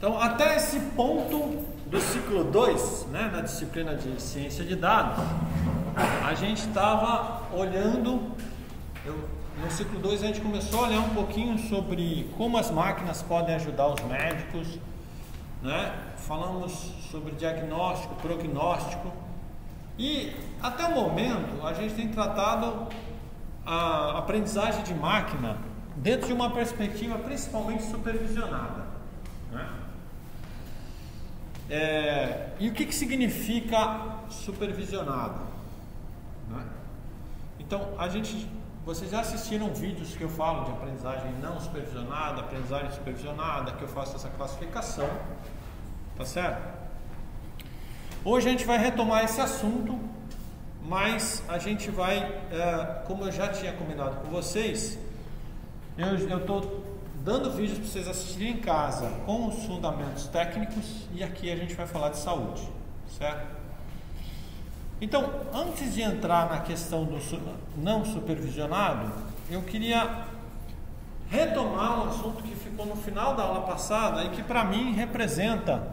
Então, até esse ponto do ciclo 2, né, na disciplina de ciência de dados, a gente estava olhando, eu, no ciclo 2 a gente começou a olhar um pouquinho sobre como as máquinas podem ajudar os médicos, né? falamos sobre diagnóstico, prognóstico e até o momento a gente tem tratado a aprendizagem de máquina dentro de uma perspectiva principalmente supervisionada. É, e o que, que significa supervisionado? Né? Então, a gente, vocês já assistiram vídeos que eu falo de aprendizagem não supervisionada, aprendizagem supervisionada, que eu faço essa classificação, tá certo? Hoje a gente vai retomar esse assunto, mas a gente vai, é, como eu já tinha combinado com vocês, eu estou dando vídeos para vocês assistirem em casa com os fundamentos técnicos e aqui a gente vai falar de saúde, certo? Então, antes de entrar na questão do não supervisionado, eu queria retomar um assunto que ficou no final da aula passada e que para mim representa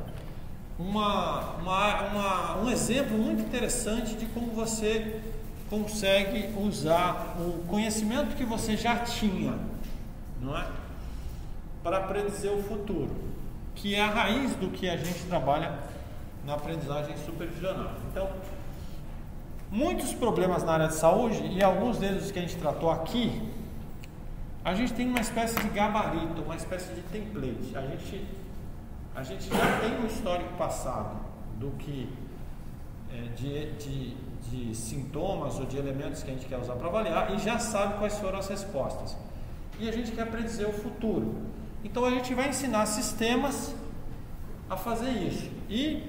uma, uma, uma, um exemplo muito interessante de como você consegue usar o conhecimento que você já tinha, não é? Para predizer o futuro, que é a raiz do que a gente trabalha na aprendizagem supervisionada. Então, muitos problemas na área de saúde e alguns deles que a gente tratou aqui, a gente tem uma espécie de gabarito, uma espécie de template. A gente, a gente já tem um histórico passado do que é, de, de, de sintomas ou de elementos que a gente quer usar para avaliar e já sabe quais foram as respostas. E a gente quer predizer o futuro. Então a gente vai ensinar sistemas a fazer isso. E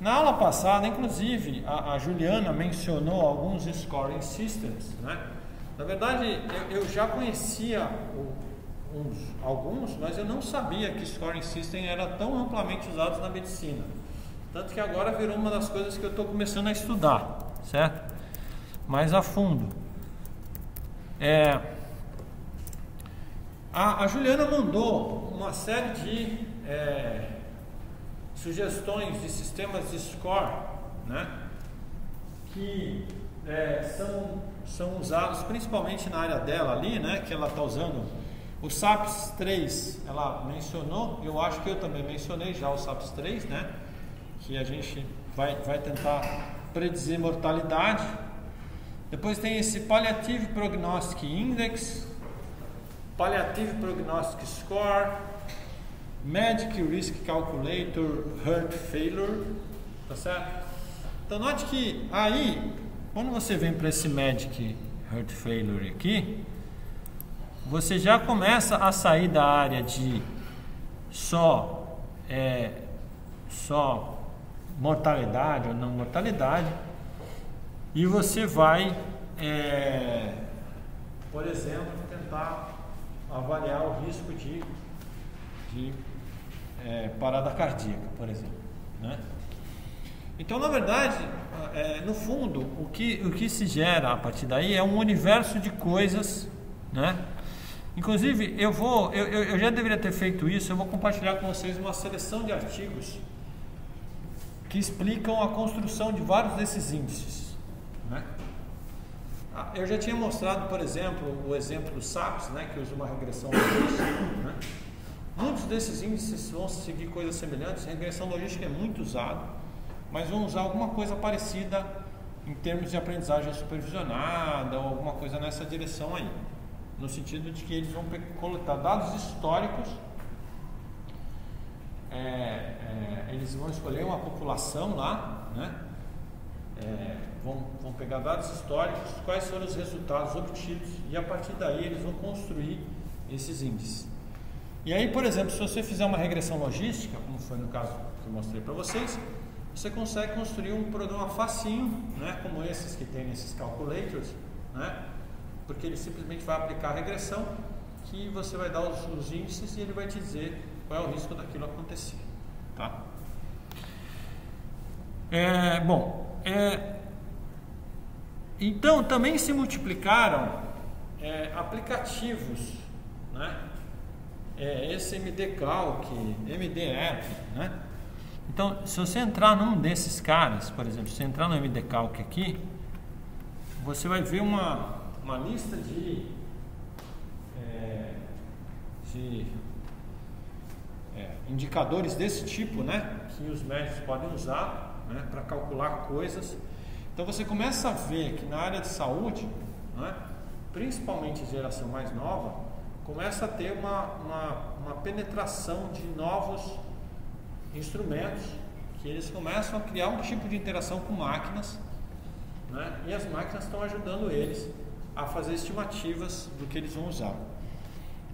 na aula passada, inclusive, a, a Juliana mencionou alguns scoring systems. Né? Na verdade, eu, eu já conhecia uns, alguns, mas eu não sabia que scoring system era tão amplamente usado na medicina. Tanto que agora virou uma das coisas que eu estou começando a estudar, certo? Mais a fundo. É, a, a Juliana mandou uma série de é, sugestões de sistemas de score, né? Que é, são, são usados principalmente na área dela ali, né? Que ela está usando o SAPS 3, ela mencionou, eu acho que eu também mencionei já o SAPS 3, né? Que a gente vai, vai tentar predizer mortalidade. Depois tem esse Palliative Prognostic Index, Palliative Prognostic Score, Medic Risk Calculator, Heart Failure, tá certo? Então note que aí, quando você vem para esse Medic Heart Failure aqui, você já começa a sair da área de só é, só mortalidade ou não mortalidade e você vai, é, por exemplo, tentar avaliar o risco de, de é, parada cardíaca, por exemplo. Né? Então, na verdade, é, no fundo, o que, o que se gera a partir daí é um universo de coisas, né? Inclusive, eu vou, eu, eu já deveria ter feito isso, eu vou compartilhar com vocês uma seleção de artigos que explicam a construção de vários desses índices, né? Ah, eu já tinha mostrado, por exemplo, o exemplo do SAPS, né, que usa uma regressão logística. Né? Muitos desses índices vão seguir coisas semelhantes. A regressão logística é muito usado, mas vão usar alguma coisa parecida em termos de aprendizagem supervisionada ou alguma coisa nessa direção aí. No sentido de que eles vão coletar dados históricos, é, é, eles vão escolher uma população lá, né? É, vão, vão pegar dados históricos, quais foram os resultados obtidos e a partir daí eles vão construir esses índices. E aí, por exemplo, se você fizer uma regressão logística, como foi no caso que eu mostrei para vocês, você consegue construir um programa facinho, né, como esses que tem nesses calculators, né, porque ele simplesmente vai aplicar a regressão, que você vai dar os, os índices e ele vai te dizer qual é o risco daquilo acontecer. Tá? É, bom, é, então também se multiplicaram é, aplicativos né, é, esse MD Calc, MD App, né? Então, se você entrar num desses caras, por exemplo, se você entrar no MD Calc aqui, você vai ver uma, uma lista de, é, de é, indicadores desse tipo, né? Que os médicos podem usar né, para calcular coisas. Então você começa a ver que na área de saúde, né, principalmente geração mais nova, começa a ter uma, uma, uma penetração de novos instrumentos que eles começam a criar um tipo de interação com máquinas né? e as máquinas estão ajudando eles a fazer estimativas do que eles vão usar.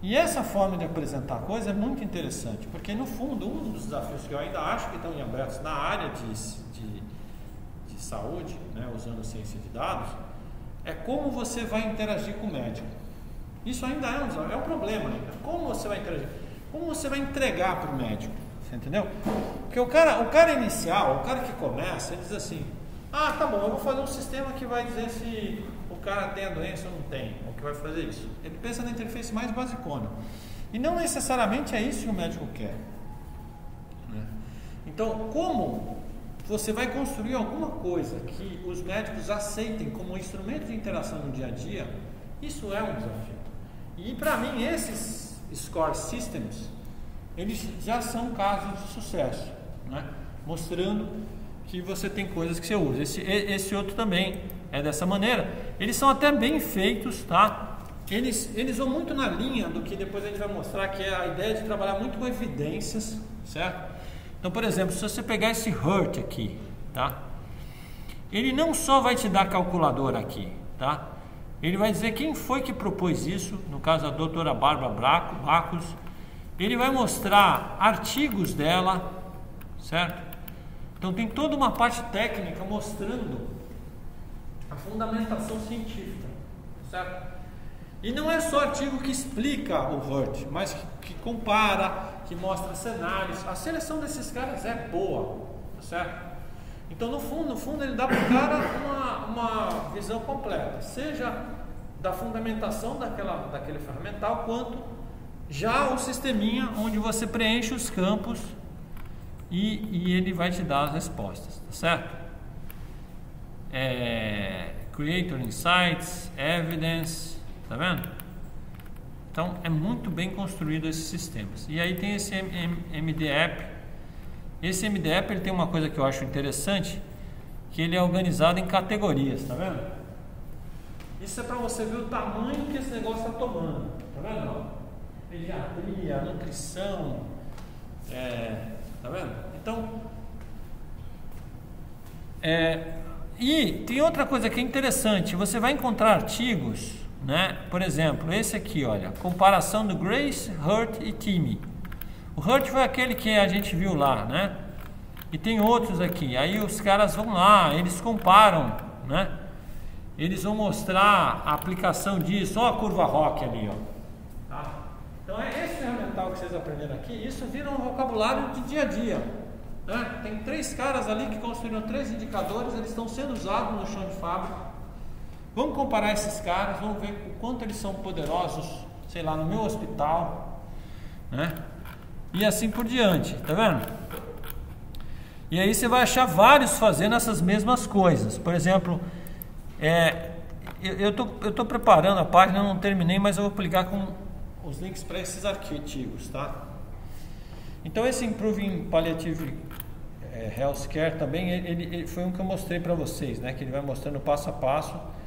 E essa forma de apresentar coisa é muito interessante, porque no fundo um dos desafios que eu ainda acho que estão em abertos na área de, de, de saúde, né, usando ciência de dados, é como você vai interagir com o médico. Isso ainda é um, é um problema ainda. Como você vai interagir? Como você vai entregar para o médico? Você entendeu? Porque o cara, o cara inicial, o cara que começa, ele diz assim: Ah, tá bom, eu vou fazer um sistema que vai dizer se o cara tem a doença ou não tem, ou que vai fazer isso. Ele pensa na interface mais basicona. E não necessariamente é isso que o médico quer. Né? Então, como você vai construir alguma coisa que os médicos aceitem como instrumento de interação no dia a dia, isso é um desafio. E para mim, esses score systems eles já são casos de sucesso, né? mostrando que você tem coisas que você usa. Esse, esse outro também é dessa maneira. Eles são até bem feitos, tá? Eles, eles vão muito na linha do que depois a gente vai mostrar, que é a ideia de trabalhar muito com evidências, certo? Então, por exemplo, se você pegar esse Hurt aqui, tá? Ele não só vai te dar calculadora aqui, tá? Ele vai dizer quem foi que propôs isso, no caso a doutora Bárbara Bacos, ele vai mostrar artigos dela, certo? Então tem toda uma parte técnica mostrando a fundamentação científica, certo? E não é só artigo que explica o Hurt, mas que, que compara, que mostra cenários. A seleção desses caras é boa, certo? Então no fundo, no fundo ele dá para o cara uma, uma visão completa, seja da fundamentação daquela, daquele ferramental, quanto já o sisteminha onde você preenche os campos e, e ele vai te dar as respostas, tá certo? É, creator Insights, Evidence, tá vendo? Então é muito bem construído esses sistemas. E aí tem esse MD App. Esse MD App ele tem uma coisa que eu acho interessante, que ele é organizado em categorias, tá vendo? Isso é para você ver o tamanho que esse negócio está tomando, tá vendo? pediatria, nutrição, é, tá vendo? Então, é, e tem outra coisa que é interessante, você vai encontrar artigos, né? Por exemplo, esse aqui, olha, comparação do Grace, Hurt e Timmy. O Hurt foi aquele que a gente viu lá, né? E tem outros aqui. Aí os caras vão lá, eles comparam, né? Eles vão mostrar a aplicação disso. Olha a curva rock ali, ó. Então é esse ferramental que vocês aprenderam aqui, isso vira um vocabulário de dia a dia. Né? Tem três caras ali que construíram três indicadores, eles estão sendo usados no chão de fábrica. Vamos comparar esses caras, vamos ver o quanto eles são poderosos, sei lá, no meu hospital, né? E assim por diante, tá vendo? E aí você vai achar vários fazendo essas mesmas coisas. Por exemplo, é, eu estou eu tô preparando a página, não terminei, mas eu vou aplicar com os links para esses artigos, tá? Então esse Improving Palliative é, Healthcare também, ele, ele, foi um que eu mostrei para vocês, né? Que ele vai mostrando passo a passo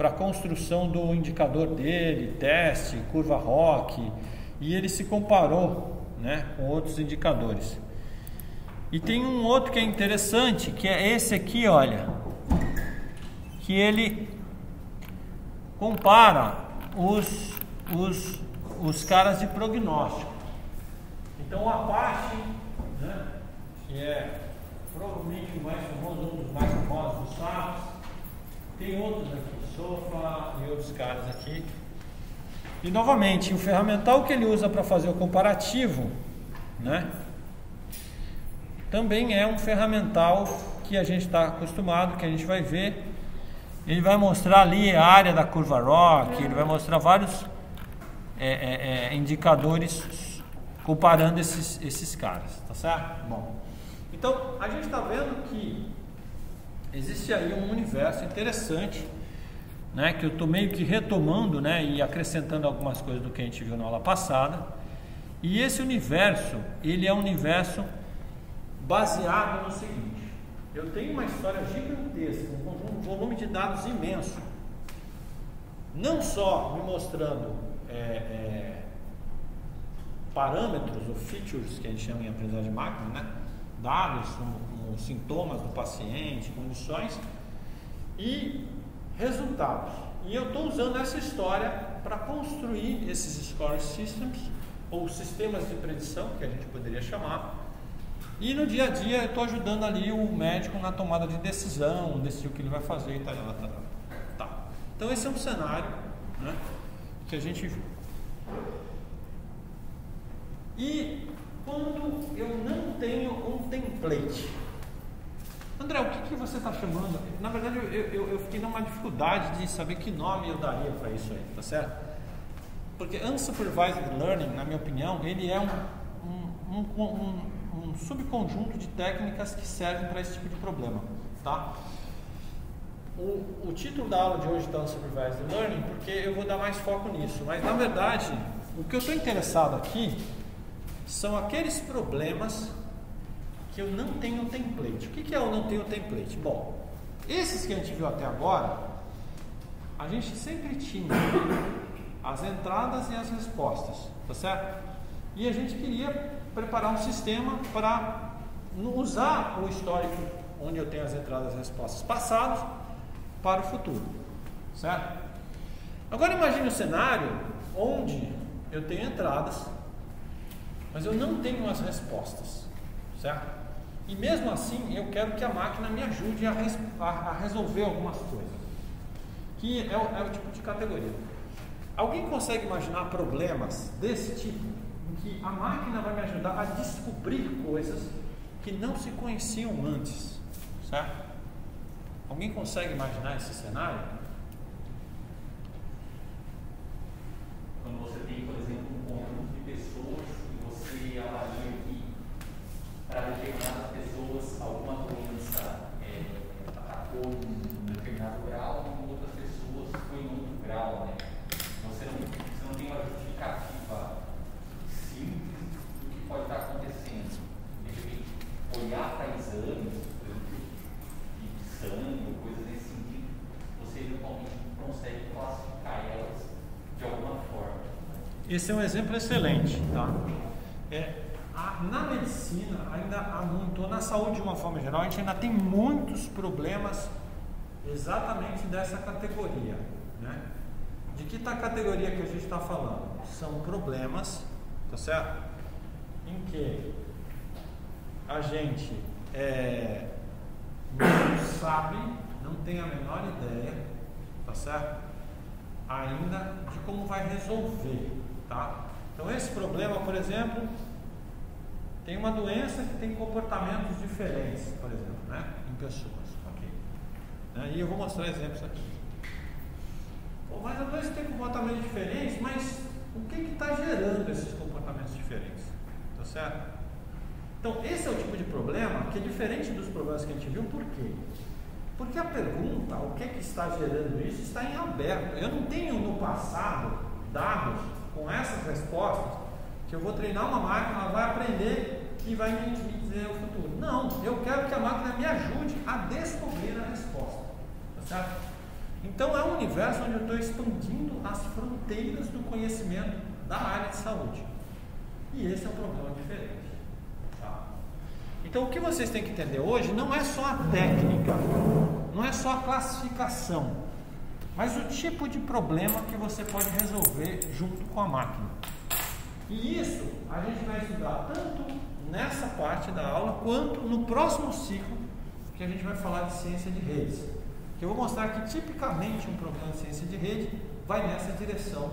para a construção do indicador dele, teste, curva ROC, e ele se comparou, né? Com outros indicadores. E tem um outro que é interessante, que é esse aqui, olha, que ele compara os, os os caras de prognóstico. Então o Apache, né, que é provavelmente o mais famoso, um dos mais famosos dos SAPs, tem outros aqui, Sofa e outros caras aqui. E novamente, o ferramental que ele usa para fazer o comparativo, né, também é um ferramental que a gente está acostumado, que a gente vai ver. Ele vai mostrar ali a área da curva ROC, ele vai mostrar vários é, é, é, indicadores comparando esses, esses caras, tá certo? Bom, então a gente está vendo que existe aí um universo interessante, né, que eu estou meio que retomando, né, e acrescentando algumas coisas do que a gente viu na aula passada. E esse universo, ele é um universo baseado no seguinte: eu tenho uma história gigantesca, um volume de dados imenso, não só me mostrando é, é, parâmetros ou features que a gente chama em aprendizagem de máquina, né? dados como, como sintomas do paciente, condições e resultados. E eu estou usando essa história para construir esses score systems ou sistemas de predição que a gente poderia chamar. E no dia a dia eu estou ajudando ali o médico na tomada de decisão, decidir o que ele vai fazer e tal. Tá. Então esse é um cenário né, que a gente viu. E quando eu não tenho um template, André, o que, que você está chamando? Na verdade, eu, eu, eu, fiquei numa dificuldade de saber que nome eu daria para isso aí, tá certo? Porque unsupervised learning, na minha opinião, ele é um, um, um, um, subconjunto de técnicas que servem para esse tipo de problema, tá? O, o título da aula de hoje está unsupervised learning porque eu vou dar mais foco nisso, mas na verdade, o que eu estou interessado aqui são aqueles problemas eu não tenho template. O que, é eu não tenho template? Bom, esses que a gente viu até agora, a gente sempre tinha as entradas e as respostas, tá certo? E a gente queria preparar um sistema para usar o histórico onde eu tenho as entradas e respostas passados para o futuro, certo? Agora imagine um cenário onde eu tenho entradas, mas eu não tenho as respostas, certo? E mesmo assim, eu quero que a máquina me ajude a, res, a, a resolver algumas coisas, que é o, é o tipo de categoria. Alguém consegue imaginar problemas desse tipo, em que a máquina vai me ajudar a descobrir coisas que não se conheciam antes, certo? Alguém consegue imaginar esse cenário? Quando você tem, por exemplo, um conjunto de pessoas e você avalia para determinadas pessoas alguma doença é, atacou um determinado grau e outras pessoas foi em outro grau, né? Você não, você não tem uma justificativa simples do que pode estar acontecendo. De repente, olhar para exames de sangue, coisas nesse sentido, você eventualmente consegue classificar elas de alguma forma. Esse é um exemplo excelente, tá? É, na medicina ainda há muito, ou na saúde de uma forma geral, a gente ainda tem muitos problemas exatamente dessa categoria. Né? De que tá categoria que a gente está falando? São problemas, tá certo? Em que a gente é, não sabe, não tem a menor ideia, tá certo? Ainda de como vai resolver, tá? Então esse problema, por exemplo, tem uma doença que tem comportamentos diferentes, por exemplo, né? em pessoas. Okay. Né? E eu vou mostrar exemplos aqui. Pô, mas a doença tem comportamentos diferentes, mas o que está gerando esses comportamentos diferentes? Tá certo? Então, esse é o tipo de problema que é diferente dos problemas que a gente viu, por quê? Porque a pergunta, o que, que está gerando isso, está em aberto. Eu não tenho no passado dados com essas respostas que eu vou treinar uma máquina, ela vai aprender e vai me, dizer o futuro. Não, eu quero que a máquina me ajude a descobrir a resposta. Tá certo? Então é um universo onde eu estou expandindo as fronteiras do conhecimento da área de saúde. E esse é um problema diferente. Tá? Então o que vocês têm que entender hoje não é só a técnica, não é só a classificação, mas o tipo de problema que você pode resolver junto com a máquina. E isso a gente vai estudar tanto nessa parte da aula quanto no próximo ciclo que a gente vai falar de ciência de redes. Que eu vou mostrar que tipicamente um problema de ciência de rede vai nessa direção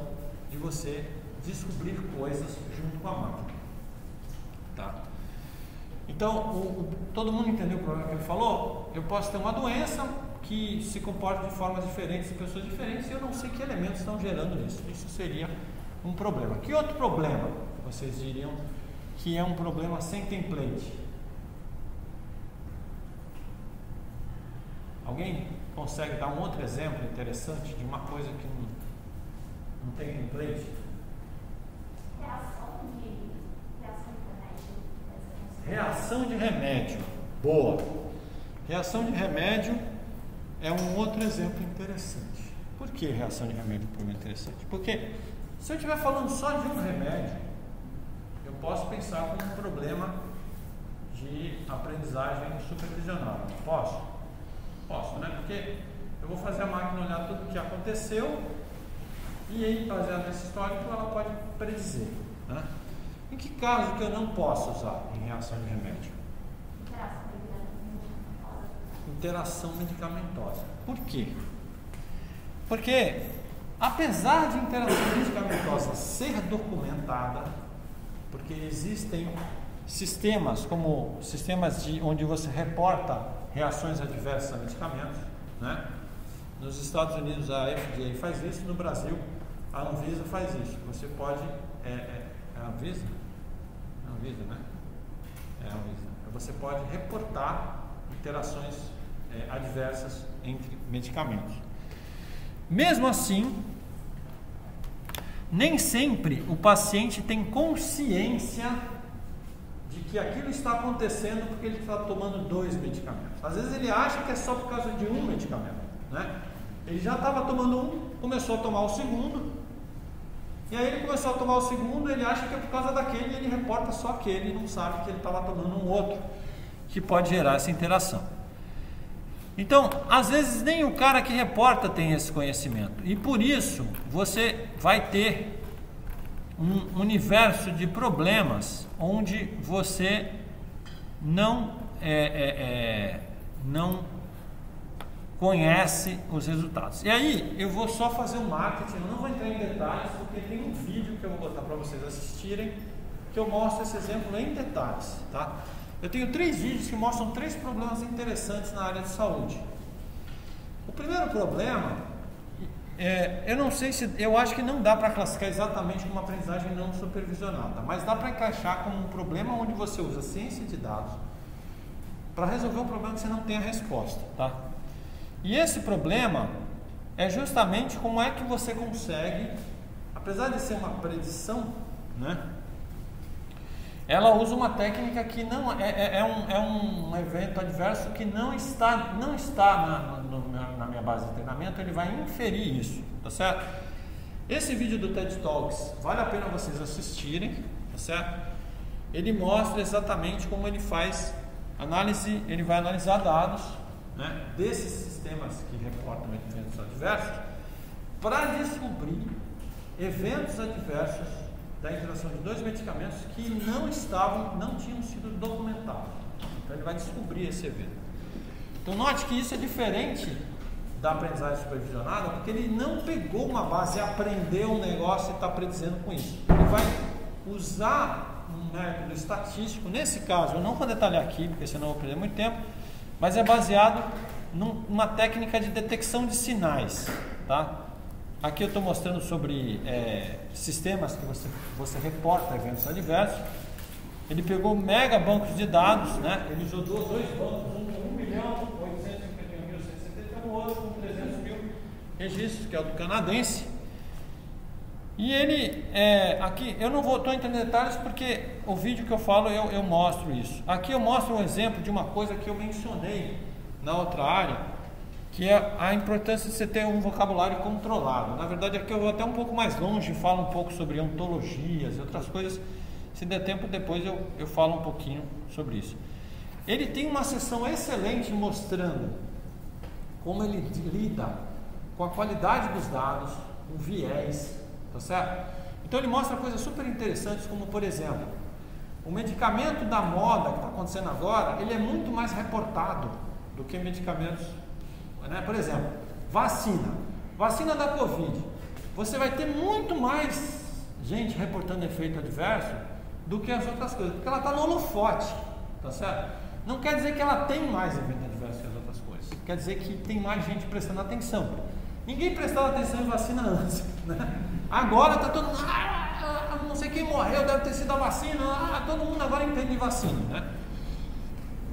de você descobrir coisas junto com a máquina. Tá? Então, o, o, todo mundo entendeu o problema que ele falou? Eu posso ter uma doença que se comporta de formas diferentes em pessoas diferentes e eu não sei que elementos estão gerando isso. Isso seria um problema. Que outro problema vocês diriam que é um problema sem template? Alguém consegue dar um outro exemplo interessante de uma coisa que não, não tem template? Reação de, reação de remédio. Reação de remédio. Boa. Reação de remédio é um outro exemplo interessante. Por que reação de remédio é um problema interessante? Porque se eu estiver falando só de um remédio, posso pensar como um problema de aprendizagem supervisionada. Posso? Posso, né? Porque eu vou fazer a máquina olhar tudo o que aconteceu e aí, baseado nesse histórico, ela pode predizer. Né? Em que caso que eu não posso usar em reação de remédio? Interação medicamentosa. Por quê? Porque, apesar de interação medicamentosa ser documentada, porque existem sistemas como sistemas de onde você reporta reações adversas a medicamentos, né? Nos Estados Unidos a FDA faz isso, no Brasil a Anvisa faz isso. Você pode é, é, é a Anvisa, é a Anvisa, né? É a Anvisa. Você pode reportar interações é, adversas entre medicamentos. Mesmo assim, nem sempre o paciente tem consciência de que aquilo está acontecendo porque ele está tomando dois medicamentos. Às vezes ele acha que é só por causa de um medicamento, né? Ele já estava tomando um, começou a tomar o segundo, e aí ele começou a tomar o segundo, ele acha que é por causa daquele, e ele reporta só aquele, e não sabe que ele estava tomando um outro, que pode gerar essa interação. Então, às vezes nem o cara que reporta tem esse conhecimento. E por isso você vai ter um universo de problemas onde você não, é, é, é, não conhece os resultados. E aí eu vou só fazer um marketing, eu não vou entrar em detalhes, porque tem um vídeo que eu vou botar para vocês assistirem, que eu mostro esse exemplo em detalhes. Tá? Eu tenho três vídeos que mostram três problemas interessantes na área de saúde. O primeiro problema, é, eu não sei se, eu acho que não dá para classificar exatamente como aprendizagem não supervisionada, mas dá para encaixar como um problema onde você usa ciência de dados para resolver um problema que você não tem a resposta, tá? E esse problema é justamente como é que você consegue, apesar de ser uma predição, né? Ela usa uma técnica que não é, é, é, um, é um evento adverso que não está, não está na, na minha base de treinamento, ele vai inferir isso, tá certo? Esse vídeo do TED Talks vale a pena vocês assistirem, tá certo? Ele mostra exatamente como ele faz análise, ele vai analisar dados né, desses sistemas que reportam eventos adversos para descobrir eventos adversos da interação de dois medicamentos que não estavam, não tinham sido documentados. Então ele vai descobrir esse evento. Então note que isso é diferente da aprendizagem supervisionada, porque ele não pegou uma base aprendeu um negócio e está predizendo com isso. Ele vai usar um método estatístico. Nesse caso, eu não vou detalhar aqui, porque senão eu vou perder muito tempo, mas é baseado numa técnica de detecção de sinais, tá? Aqui eu estou mostrando sobre é, sistemas que você, você reporta eventos adversos. Ele pegou mega bancos de dados, né? ele jogou dois bancos, um com 1 milhão, 851 mil, 171, outro com 300 mil registros, que é o do canadense. E ele, é, aqui, eu não vou entrando em detalhes porque o vídeo que eu falo eu, eu mostro isso. Aqui eu mostro um exemplo de uma coisa que eu mencionei na outra área, que é a importância de você ter um vocabulário controlado. Na verdade, aqui eu vou até um pouco mais longe, falo um pouco sobre ontologias e outras coisas. Se der tempo, depois eu, eu falo um pouquinho sobre isso. Ele tem uma sessão excelente mostrando como ele lida com a qualidade dos dados, o viés, tá certo? Então ele mostra coisas super interessantes, como por exemplo, o medicamento da moda que está acontecendo agora, ele é muito mais reportado do que medicamentos né? Por exemplo, vacina. Vacina da Covid. Você vai ter muito mais gente reportando efeito adverso do que as outras coisas, porque ela está no holofote, tá certo? Não quer dizer que ela tem mais efeito adverso que as outras coisas, quer dizer que tem mais gente prestando atenção. Ninguém prestava atenção em vacina antes. Né? Agora está todo mundo. Ah, ah, não sei quem morreu, deve ter sido a vacina. Ah, todo mundo agora entende de vacina. Né?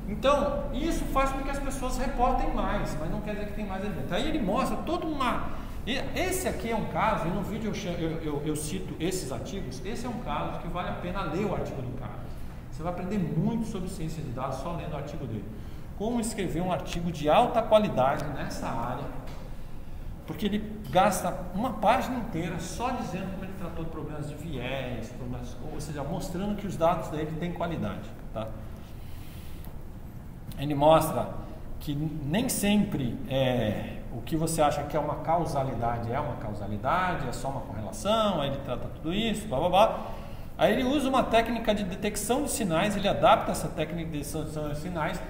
Então, isso faz com que as pessoas reportem mais, mas não quer dizer que tem mais evento. Aí ele mostra toda uma. Esse aqui é um caso, e no vídeo eu, eu, eu, eu cito esses artigos. Esse é um caso que vale a pena ler o artigo do cara. Você vai aprender muito sobre ciência de dados só lendo o artigo dele. Como escrever um artigo de alta qualidade nessa área, porque ele gasta uma página inteira só dizendo como ele tratou de problemas de viés, problemas, ou seja, mostrando que os dados dele têm qualidade. Tá? Ele mostra que nem sempre é, o que você acha que é uma causalidade é uma causalidade, é só uma correlação, aí ele trata tudo isso, blá blá blá. Aí ele usa uma técnica de detecção de sinais, ele adapta essa técnica de detecção de sinais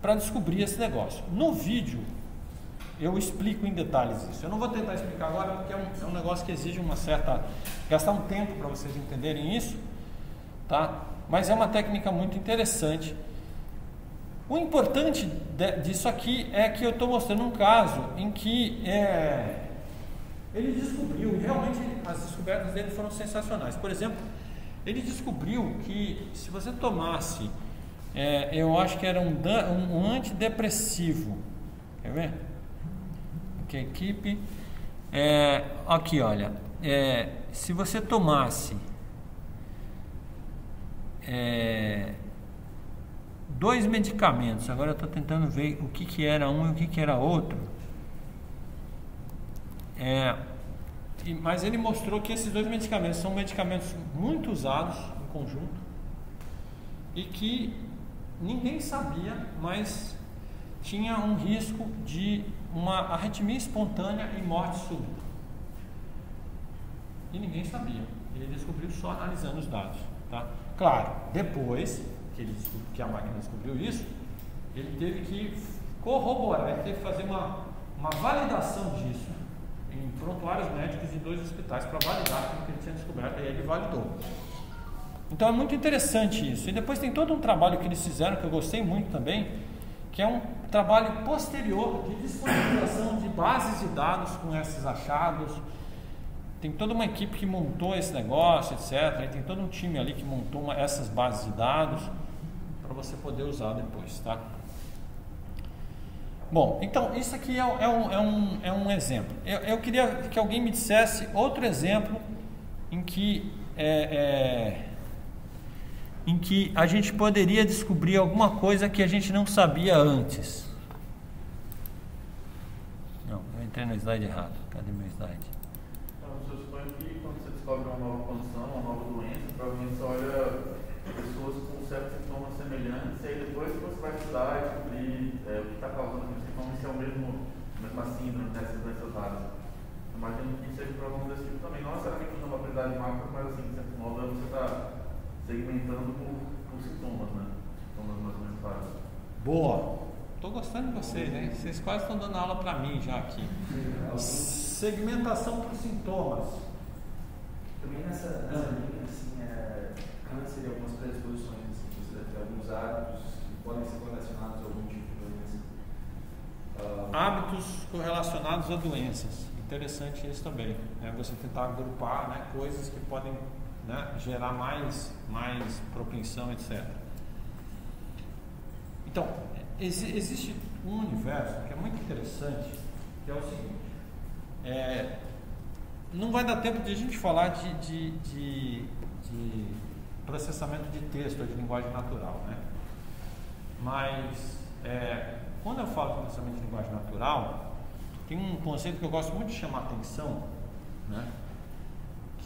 para descobrir esse negócio. No vídeo eu explico em detalhes isso. Eu não vou tentar explicar agora porque é um, é um negócio que exige uma certa gastar um tempo para vocês entenderem isso, tá? Mas é uma técnica muito interessante. O importante de, disso aqui é que eu estou mostrando um caso em que é, ele descobriu, realmente as descobertas dele foram sensacionais. Por exemplo, ele descobriu que se você tomasse, é, eu acho que era um, um, um antidepressivo, quer ver? Que a equipe, é, aqui olha, é, se você tomasse é, dois medicamentos, agora eu estou tentando ver o que, que era um e o que, que era outro. É, mas ele mostrou que esses dois medicamentos são medicamentos muito usados em conjunto e que ninguém sabia, mas tinha um risco de uma arritmia espontânea e morte súbita. E ninguém sabia. Ele descobriu só analisando os dados. Tá? Claro, depois que, ele, que a máquina descobriu isso, ele teve que corroborar, ele teve que fazer uma, uma validação disso em prontuários médicos de dois hospitais para validar o que ele tinha descoberto e ele validou. Então é muito interessante isso. E depois tem todo um trabalho que eles fizeram que eu gostei muito também, que é um trabalho posterior de disponibilização de bases de dados com esses achados. Tem toda uma equipe que montou esse negócio, etc. E tem todo um time ali que montou uma, essas bases de dados para você poder usar depois, tá? Bom, então isso aqui é, é, um, é, um, é um exemplo. Eu, eu, queria que alguém me dissesse outro exemplo em que, é, é, em que a gente poderia descobrir alguma coisa que a gente não sabia antes. Não, eu entrei no slide errado. Cadê meu slide? Então, você supõe que quando você descobre uma nova condição, uma nova doença, provavelmente você olha pessoas com certos sintomas semelhantes e aí depois você vai estudar e descobrir é, o que está causando se é o mesmo, a mesma síndrome dessas doenças raras. Imagino que seja para algum desse tipo também. Não necessariamente usando uma aprendizagem macro, mas assim, de certo modo você está segmentando por, por sintomas, né? Sintomas mais ou menos raros. Boa! Estou gostando de vocês, hein? Vocês quase estão dando aula para mim já aqui. Segmentação por sintomas. Também nessa, nessa linha, assim, é, câncer e algumas predisposições, assim, você deve ter alguns hábitos que podem ser relacionados a algum tipo hábitos correlacionados a doenças. Interessante isso também. Né? Você tentar agrupar né, coisas que podem né, gerar mais, mais propensão, etc. Então, ex existe um universo que é muito interessante, que é o seguinte. É, não vai dar tempo de a gente falar de, de, de, de processamento de texto, de linguagem natural, né? Mas é, quando eu falo de processamento de linguagem natural, tem um conceito que eu gosto muito de chamar atenção, né?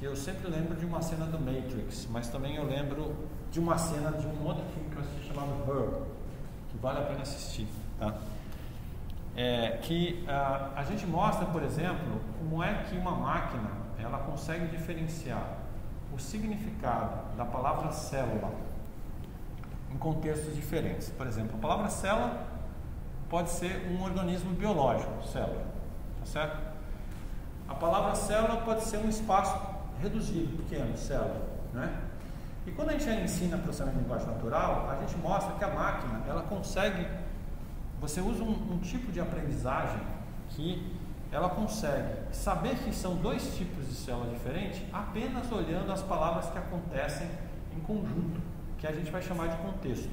Que eu sempre lembro de uma cena do Matrix, mas também eu lembro de uma cena de um outro filme que eu assisti chamado Her, que vale a pena assistir. Tá? É, que a, a gente mostra, por exemplo, como é que uma máquina ela consegue diferenciar o significado da palavra célula em contextos diferentes. Por exemplo, a palavra célula pode ser um organismo biológico, célula, tá certo? A palavra célula pode ser um espaço reduzido, pequeno, célula, né? E quando a gente ensina processamento de linguagem natural, a gente mostra que a máquina, ela consegue, você usa um, um tipo de aprendizagem que ela consegue saber que são dois tipos de célula diferentes apenas olhando as palavras que acontecem em conjunto, que a gente vai chamar de contexto.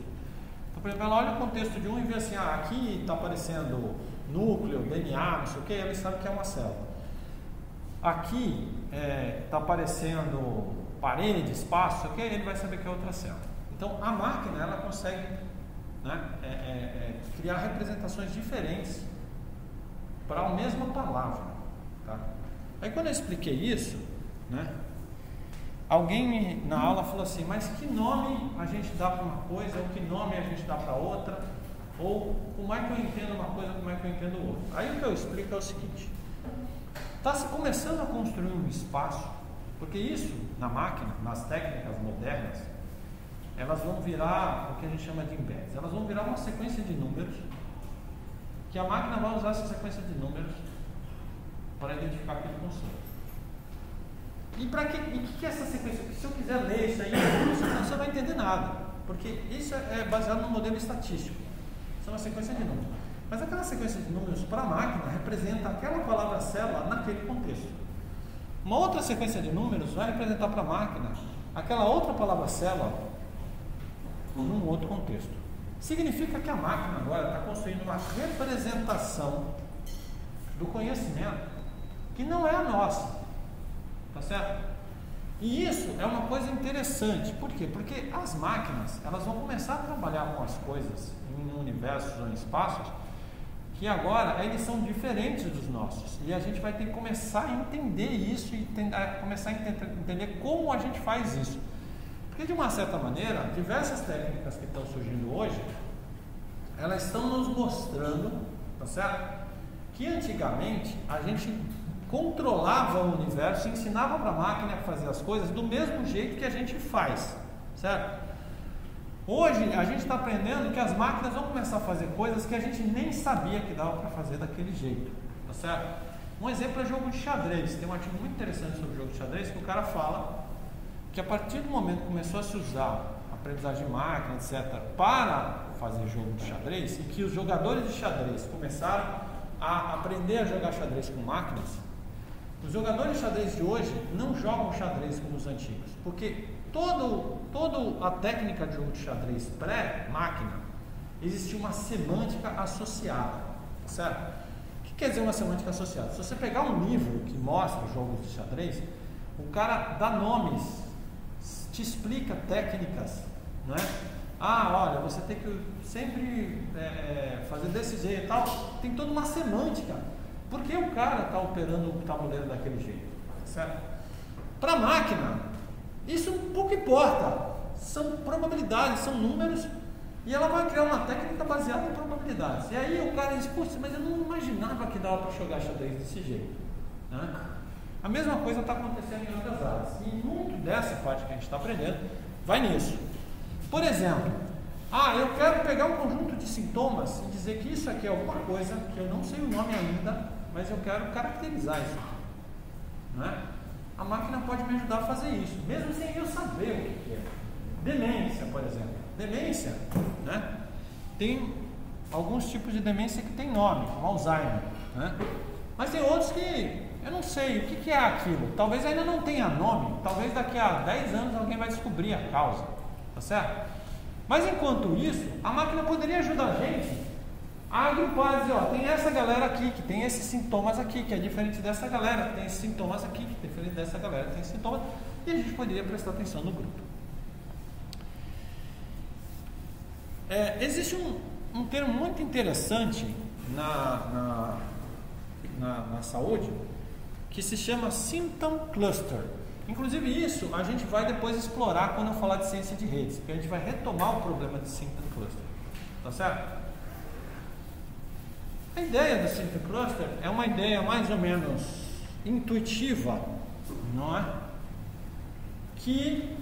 Então, por exemplo, ela olha o contexto de um e vê assim, ah, aqui está aparecendo núcleo, DNA, não sei o que, ela sabe que é uma célula. Aqui está é, tá aparecendo parede, espaço, ok? Ele vai saber que é outra célula. Então a máquina ela consegue né, é, é, é criar representações diferentes para a mesma palavra. Tá? Aí quando eu expliquei isso, né, alguém na aula falou assim, mas que nome a gente dá para uma coisa, ou que nome a gente dá para outra, ou como é que eu entendo uma coisa, como é que eu entendo outra. Aí o que eu explico é o seguinte, está se começando a construir um espaço, porque isso na máquina, nas técnicas modernas, elas vão virar o que a gente chama de embeds, elas vão virar uma sequência de números que a máquina vai usar essa sequência de números para identificar aquele conceito. E para que, e que, que é essa sequência? Se eu quiser ler isso aí, você não vai entender nada, porque isso é baseado no modelo estatístico. Isso é uma sequência de números. Mas aquela sequência de números para a máquina representa aquela palavra célula naquele contexto. Uma outra sequência de números vai representar para a máquina aquela outra palavra célula num outro contexto. Significa que a máquina agora está construindo uma representação do conhecimento que não é a nossa. Tá certo? E isso é uma coisa interessante. Por quê? Porque as máquinas elas vão começar a trabalhar com as coisas em universos ou em espaços que agora eles são diferentes dos nossos. E a gente vai ter que começar a entender isso e começar a entender como a gente faz isso. Porque de uma certa maneira, diversas técnicas que estão surgindo hoje, elas estão nos mostrando, tá certo? Que antigamente a gente controlava o universo, ensinava para a máquina a fazer as coisas do mesmo jeito que a gente faz, certo? Hoje a gente está aprendendo que as máquinas vão começar a fazer coisas que a gente nem sabia que dava para fazer daquele jeito, tá certo? Um exemplo é jogo de xadrez. Tem um artigo muito interessante sobre o jogo de xadrez que o cara fala que a partir do momento que começou a se usar aprendizagem de máquina, etc., para fazer jogo de xadrez e que os jogadores de xadrez começaram a aprender a jogar xadrez com máquinas, os jogadores de xadrez de hoje não jogam xadrez como os antigos, porque todo, toda a técnica de jogo de xadrez pré-máquina existia uma semântica associada, certo? O que quer dizer uma semântica associada? Se você pegar um livro que mostra jogos de xadrez, o cara dá nomes, te explica técnicas, não é? Ah, olha, você tem que sempre é, é fazer desse jeito e tal. Tem toda uma semântica por que o cara está operando o tabuleiro daquele jeito? Certo? Para a máquina, isso pouco importa. São probabilidades, são números, e ela vai criar uma técnica baseada em probabilidades. E aí o cara diz, putz, mas eu não imaginava que dava para jogar xadrez desse jeito. Né? A mesma coisa está acontecendo em outras áreas. E muito dessa parte que a gente está aprendendo vai nisso. Por exemplo, ah, eu quero pegar um conjunto de sintomas e dizer que isso aqui é alguma coisa que eu não sei o nome ainda, mas eu quero caracterizar isso. Não é? A máquina pode me ajudar a fazer isso, mesmo sem eu saber o que é. Demência, por exemplo. Demência, né? Tem alguns tipos de demência que tem nome, como Alzheimer, né? Mas tem outros que eu não sei o que, é aquilo. Talvez ainda não tenha nome, talvez daqui a 10 anos alguém vai descobrir a causa, tá certo? Mas enquanto isso, a máquina poderia ajudar a gente agrupar, dizer, ó, tem essa galera aqui que tem esses sintomas aqui, que é diferente dessa galera que tem esses sintomas aqui, que é diferente dessa galera que tem esses sintomas, e a gente poderia prestar atenção no grupo. É, existe um, um termo muito interessante na, na, na, na saúde que se chama Symptom Cluster. Inclusive isso a gente vai depois explorar quando eu falar de ciência de redes, porque a gente vai retomar o problema de Symptom Cluster. Tá certo? A ideia do Synth Cluster é uma ideia mais ou menos intuitiva, não é? Que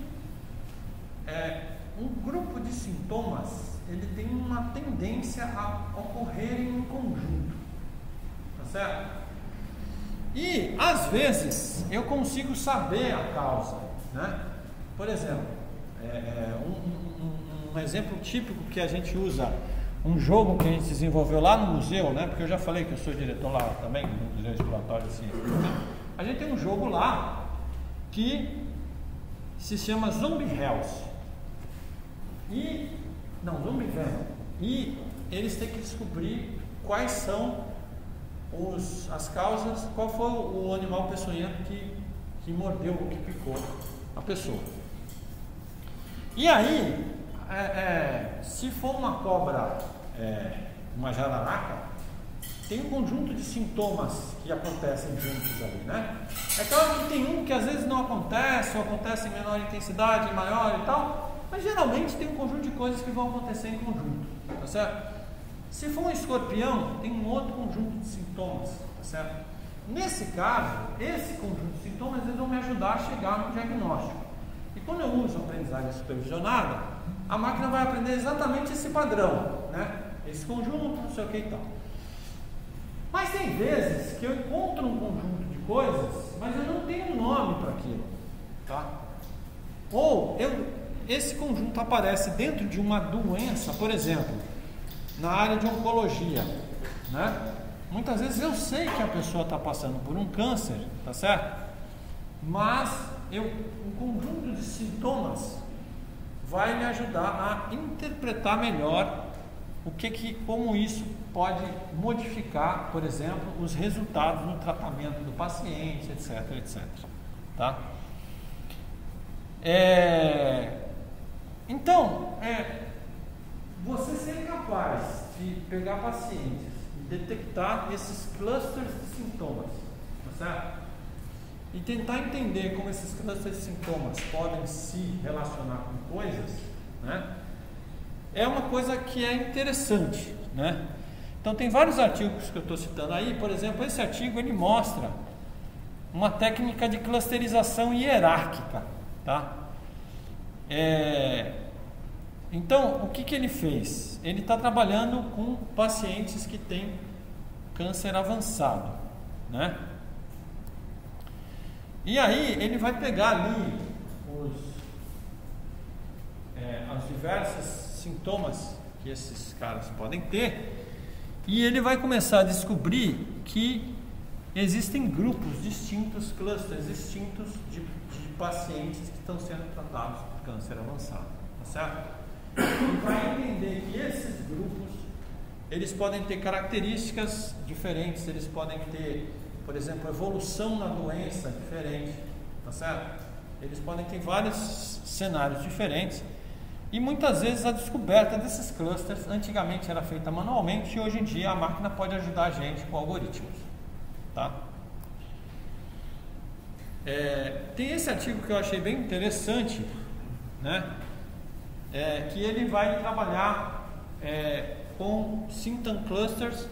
é, um grupo de sintomas ele tem uma tendência a ocorrer em conjunto, tá certo? E às vezes eu consigo saber a causa, né? Por exemplo, é, é um, um, um exemplo típico que a gente usa um jogo que a gente desenvolveu lá no museu, né? Porque eu já falei que eu sou diretor lá também, no Museu Exploratório de Ciências. né? A gente tem um jogo lá que se chama Zombie Hells. E. Não, Zombie Venom. E eles têm que descobrir quais são os, as causas, qual foi o animal peçonhento que, que mordeu que picou a pessoa. E aí, é, é, se for uma cobra, é, uma jararaca, tem um conjunto de sintomas que acontecem juntos ali, né? É claro que tem um que às vezes não acontece, ou acontece em menor intensidade, maior e tal, mas geralmente tem um conjunto de coisas que vão acontecer em conjunto, tá certo? Se for um escorpião, tem um outro conjunto de sintomas, tá certo? Nesse caso, esse conjunto de sintomas eles vão me ajudar a chegar no diagnóstico. E quando eu uso aprendizagem supervisionada, a máquina vai aprender exatamente esse padrão, né? Esse conjunto, não sei o que e tal. Mas tem vezes que eu encontro um conjunto de coisas, mas eu não tenho nome para aquilo, tá? Ou eu, esse conjunto aparece dentro de uma doença, por exemplo, na área de oncologia, né? Muitas vezes eu sei que a pessoa está passando por um câncer, tá certo? Mas eu, um conjunto de sintomas vai me ajudar a interpretar melhor o que, que como isso pode modificar, por exemplo, os resultados no tratamento do paciente, etc, etc. Tá? É, então, é, você ser capaz de pegar pacientes e detectar esses clusters de sintomas, tá certo? E tentar entender como esses clusters de sintomas podem se relacionar com coisas, né? É uma coisa que é interessante, né? Então tem vários artigos que eu estou citando aí, por exemplo, esse artigo ele mostra uma técnica de clusterização hierárquica, tá? É, então, o que, que ele fez? Ele está trabalhando com pacientes que têm câncer avançado, né? E aí ele vai pegar ali os, é, os diversos sintomas que esses caras podem ter e ele vai começar a descobrir que existem grupos distintos, clusters distintos de, de pacientes que estão sendo tratados por câncer avançado, tá certo? E vai entender que esses grupos eles podem ter características diferentes, eles podem ter, por exemplo, evolução na doença diferente, tá certo? Eles podem ter vários cenários diferentes e muitas vezes a descoberta desses clusters antigamente era feita manualmente e hoje em dia a máquina pode ajudar a gente com algoritmos. Tá? É, tem esse artigo que eu achei bem interessante, né? É, que ele vai trabalhar é, com symptom clusters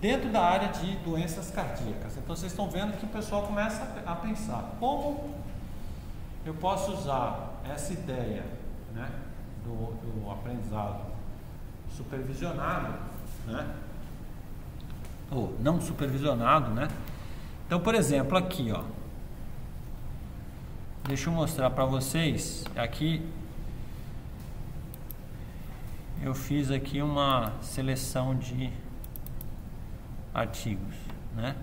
dentro da área de doenças cardíacas. Então vocês estão vendo que o pessoal começa a pensar como eu posso usar essa ideia, né? Do, do aprendizado supervisionado, né? ou não supervisionado, né? Então, por exemplo, aqui, ó, deixa eu mostrar para vocês. Aqui eu fiz aqui uma seleção de artigos, né?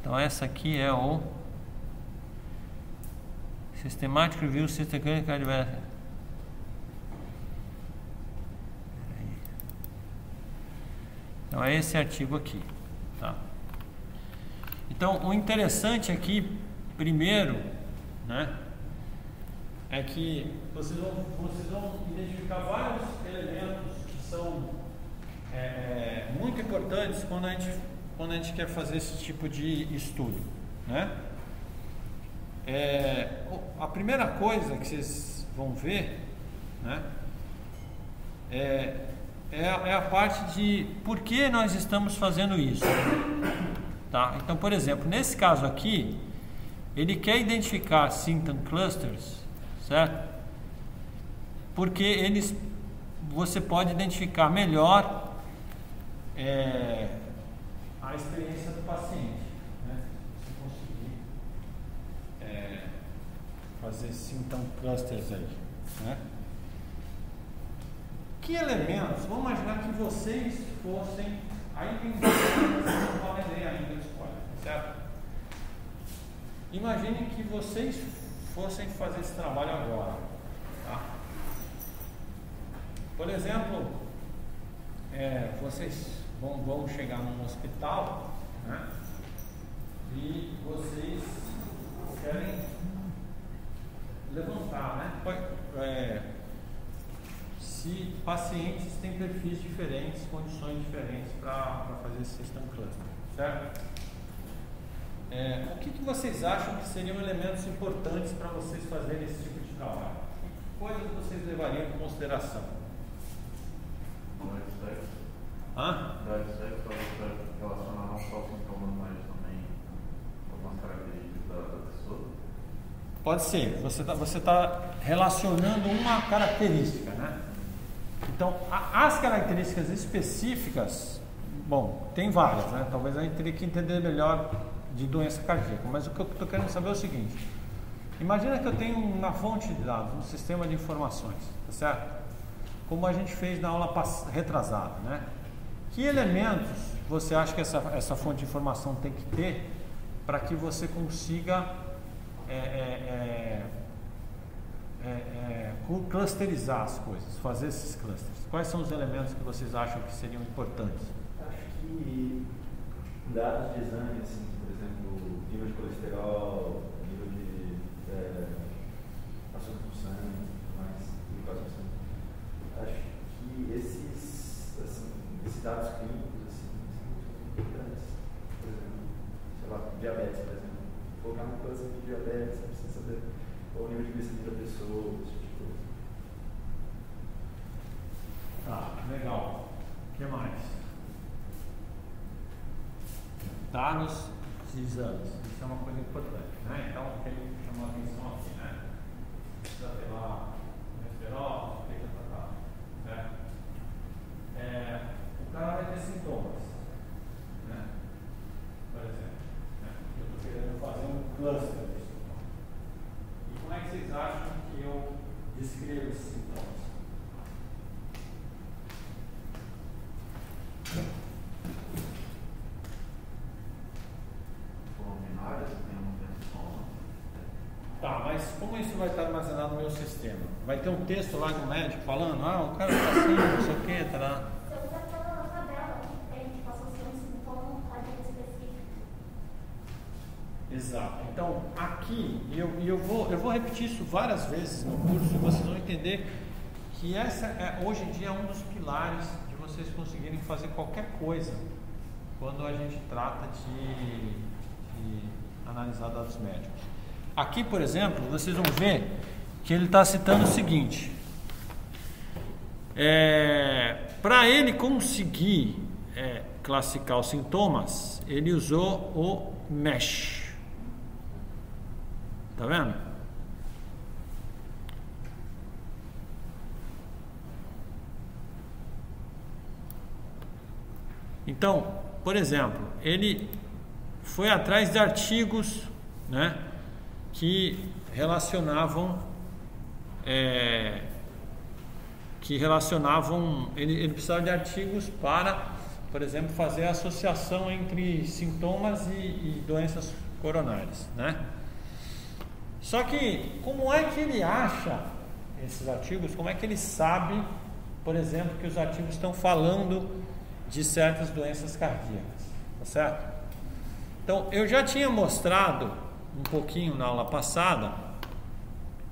Então essa aqui é o Systematic Review System Clinical Então é esse artigo aqui. Tá? Então o interessante aqui, primeiro, né, é que vocês vão, vocês vão identificar vários elementos que são é, é, muito importantes quando a, gente, quando a gente quer fazer esse tipo de estudo. Né? É, a primeira coisa que vocês vão ver né, é é, é a parte de por que nós estamos fazendo isso. Tá? Então, por exemplo, nesse caso aqui, ele quer identificar symptom clusters, certo? Porque eles, você pode identificar melhor é, a experiência do paciente, né? Se conseguir é, fazer symptom clusters aí, né? Que elementos, vamos imaginar que vocês fossem, aí tem vocês não podem ler ainda o spoiler, certo? Imagine que vocês fossem fazer esse trabalho agora. Tá? Por exemplo, é, vocês vão, vão chegar num hospital né? e vocês querem levantar, né? É, se pacientes têm perfis diferentes, condições diferentes para fazer esse system cluster, certo? É, o que, que vocês acham que seriam elementos importantes para vocês fazerem esse tipo de trabalho? Que coisas vocês levariam em consideração? É. Hã? Relacionar não só sintomas, mas também algumas características da, da pessoa. Pode ser, você está você tá relacionando uma característica, né? Então, as características específicas, bom, tem várias, né? Talvez a gente teria que entender melhor de doença cardíaca, mas o que eu estou querendo saber é o seguinte: imagina que eu tenho na fonte de dados, um sistema de informações, tá certo? Como a gente fez na aula retrasada, né? Que elementos você acha que essa, essa fonte de informação tem que ter para que você consiga é, é, é, é, é, clu- clusterizar as coisas, fazer esses clusters? Quais são os elementos que vocês acham que seriam importantes? Acho que dados de exame, assim, por exemplo, nível de colesterol, nível de é, açúcar no sangue, mais glicose no sangue. Acho que esses, assim, esses dados clínicos assim, são muito importantes. Por exemplo, sei lá, diabetes, por exemplo. Colocar no cluster de diabetes, você precisa saber qual o nível de glicemia da pessoa, esse tipo de coisa. Tá, legal. O que mais? Dados de exames. Isso é uma coisa importante, né? Então, o que ele chamou a atenção aqui, né? Precisa ter lá colesterol, tem que tratar, certo? É, o cara vai ter sintomas, né? Por exemplo, né? eu estou querendo fazer um cluster de sintomas. E como é que vocês acham que eu descrevo esses sintomas? Luminária, você tem uma tensão. Tá, mas como isso vai estar armazenado no meu sistema? Vai ter um texto lá do médico falando, ah, o cara tá assim, não sei o que, tá lá. Exato. Então, aqui, eu, eu, vou, eu vou repetir isso várias vezes no curso, e vocês vão entender que essa é, hoje em dia é um dos pilares de vocês conseguirem fazer qualquer coisa quando a gente trata de, de analisar dados médicos. Aqui, por exemplo, vocês vão ver que ele está citando o seguinte. É, Para ele conseguir é, classificar os sintomas, ele usou o MESH. Tá vendo? Então, por exemplo, ele foi atrás de artigos né, que relacionavam é, que relacionavam ele, ele precisava de artigos para, por exemplo, fazer a associação entre sintomas e, e doenças coronárias, né? Só que como é que ele acha esses artigos? Como é que ele sabe, por exemplo, que os artigos estão falando de certas doenças cardíacas, tá certo? Então, eu já tinha mostrado um pouquinho na aula passada,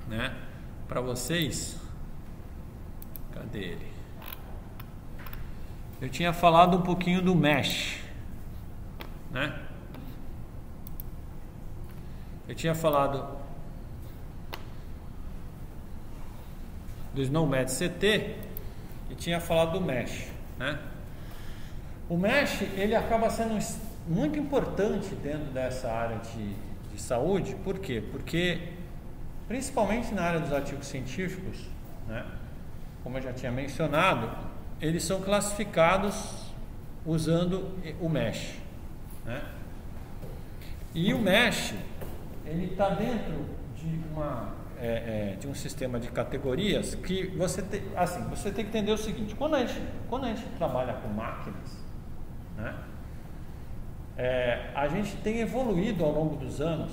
né, para vocês. Cadê ele? Eu tinha falado um pouquinho do mesh, né? Eu tinha falado do SnowMed CT e tinha falado do mesh, né? O mesh ele acaba sendo muito importante dentro dessa área de, de saúde, por quê? Porque principalmente na área dos artigos científicos, né? Como eu já tinha mencionado, eles são classificados usando o mesh, né? E o mesh ele está dentro de uma é, é, de um sistema de categorias que você tem, assim, você tem que entender o seguinte: quando a gente, quando a gente trabalha com máquinas, né, é, a gente tem evoluído ao longo dos anos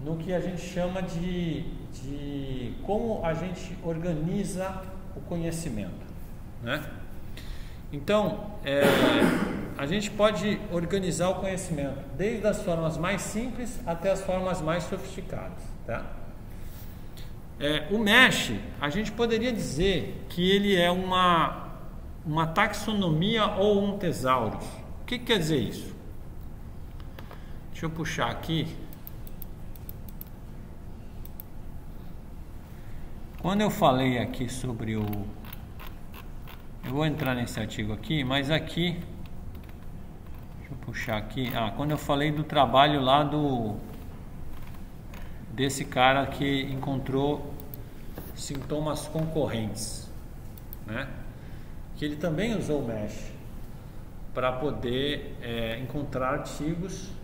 no que a gente chama de, de como a gente organiza o conhecimento, né? Então, é, a gente pode organizar o conhecimento desde as formas mais simples até as formas mais sofisticadas. Tá? É, o MESH, a gente poderia dizer que ele é uma, uma taxonomia ou um tesaurus. O que, que quer dizer isso? Deixa eu puxar aqui. Quando eu falei aqui sobre o eu vou entrar nesse artigo aqui, mas aqui, deixa eu puxar aqui. Ah, quando eu falei do trabalho lá do desse cara que encontrou sintomas concorrentes, né? Que ele também usou o mesh para poder é, encontrar artigos.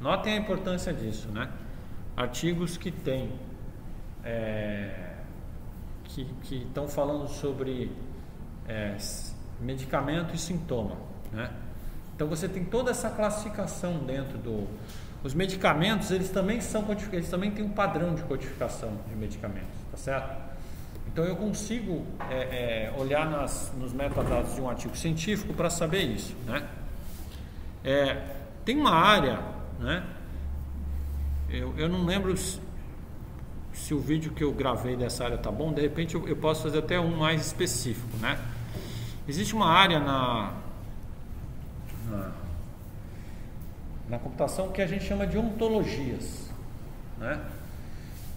Notem a importância disso, né? Artigos que têm é, que estão falando sobre é, medicamento e sintoma. Né? Então você tem toda essa classificação dentro do. Os medicamentos eles também são eles também têm um padrão de codificação de medicamentos, tá certo? Então eu consigo é, é, olhar nas, nos metadados de um artigo científico para saber isso, né? É, tem uma área, né? Eu, eu não lembro se, se, o vídeo que eu gravei dessa área tá bom. De repente eu, eu posso fazer até um mais específico, né? Existe uma área na, na, na computação que a gente chama de ontologias. Né?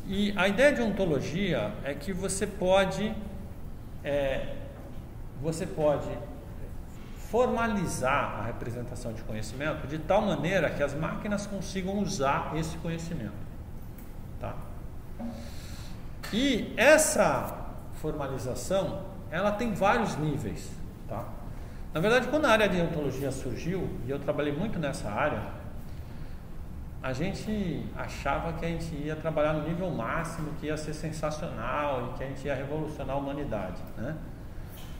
E a ideia de ontologia é que você pode, é, você pode formalizar a representação de conhecimento de tal maneira que as máquinas consigam usar esse conhecimento. Tá? E essa formalização, ela tem vários níveis. Tá? Na verdade, quando a área de ontologia surgiu, e eu trabalhei muito nessa área, a gente achava que a gente ia trabalhar no nível máximo, que ia ser sensacional e que a gente ia revolucionar a humanidade. Né?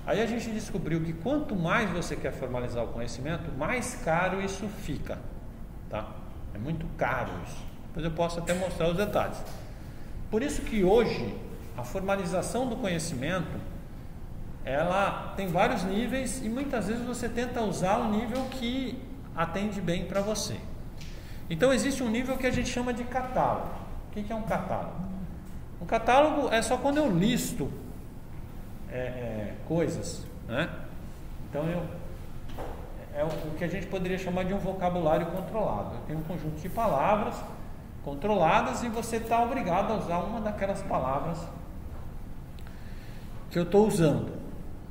Aí a gente descobriu que quanto mais você quer formalizar o conhecimento, mais caro isso fica. Tá? É muito caro isso. Depois eu posso até mostrar os detalhes. Por isso que hoje a formalização do conhecimento ela tem vários níveis e muitas vezes você tenta usar o nível que atende bem para você. Então existe um nível que a gente chama de catálogo. O que é um catálogo? Um catálogo é só quando eu listo é, é, coisas, né? Então eu é o que a gente poderia chamar de um vocabulário controlado. Tenho um conjunto de palavras controladas e você está obrigado a usar uma daquelas palavras que eu estou usando.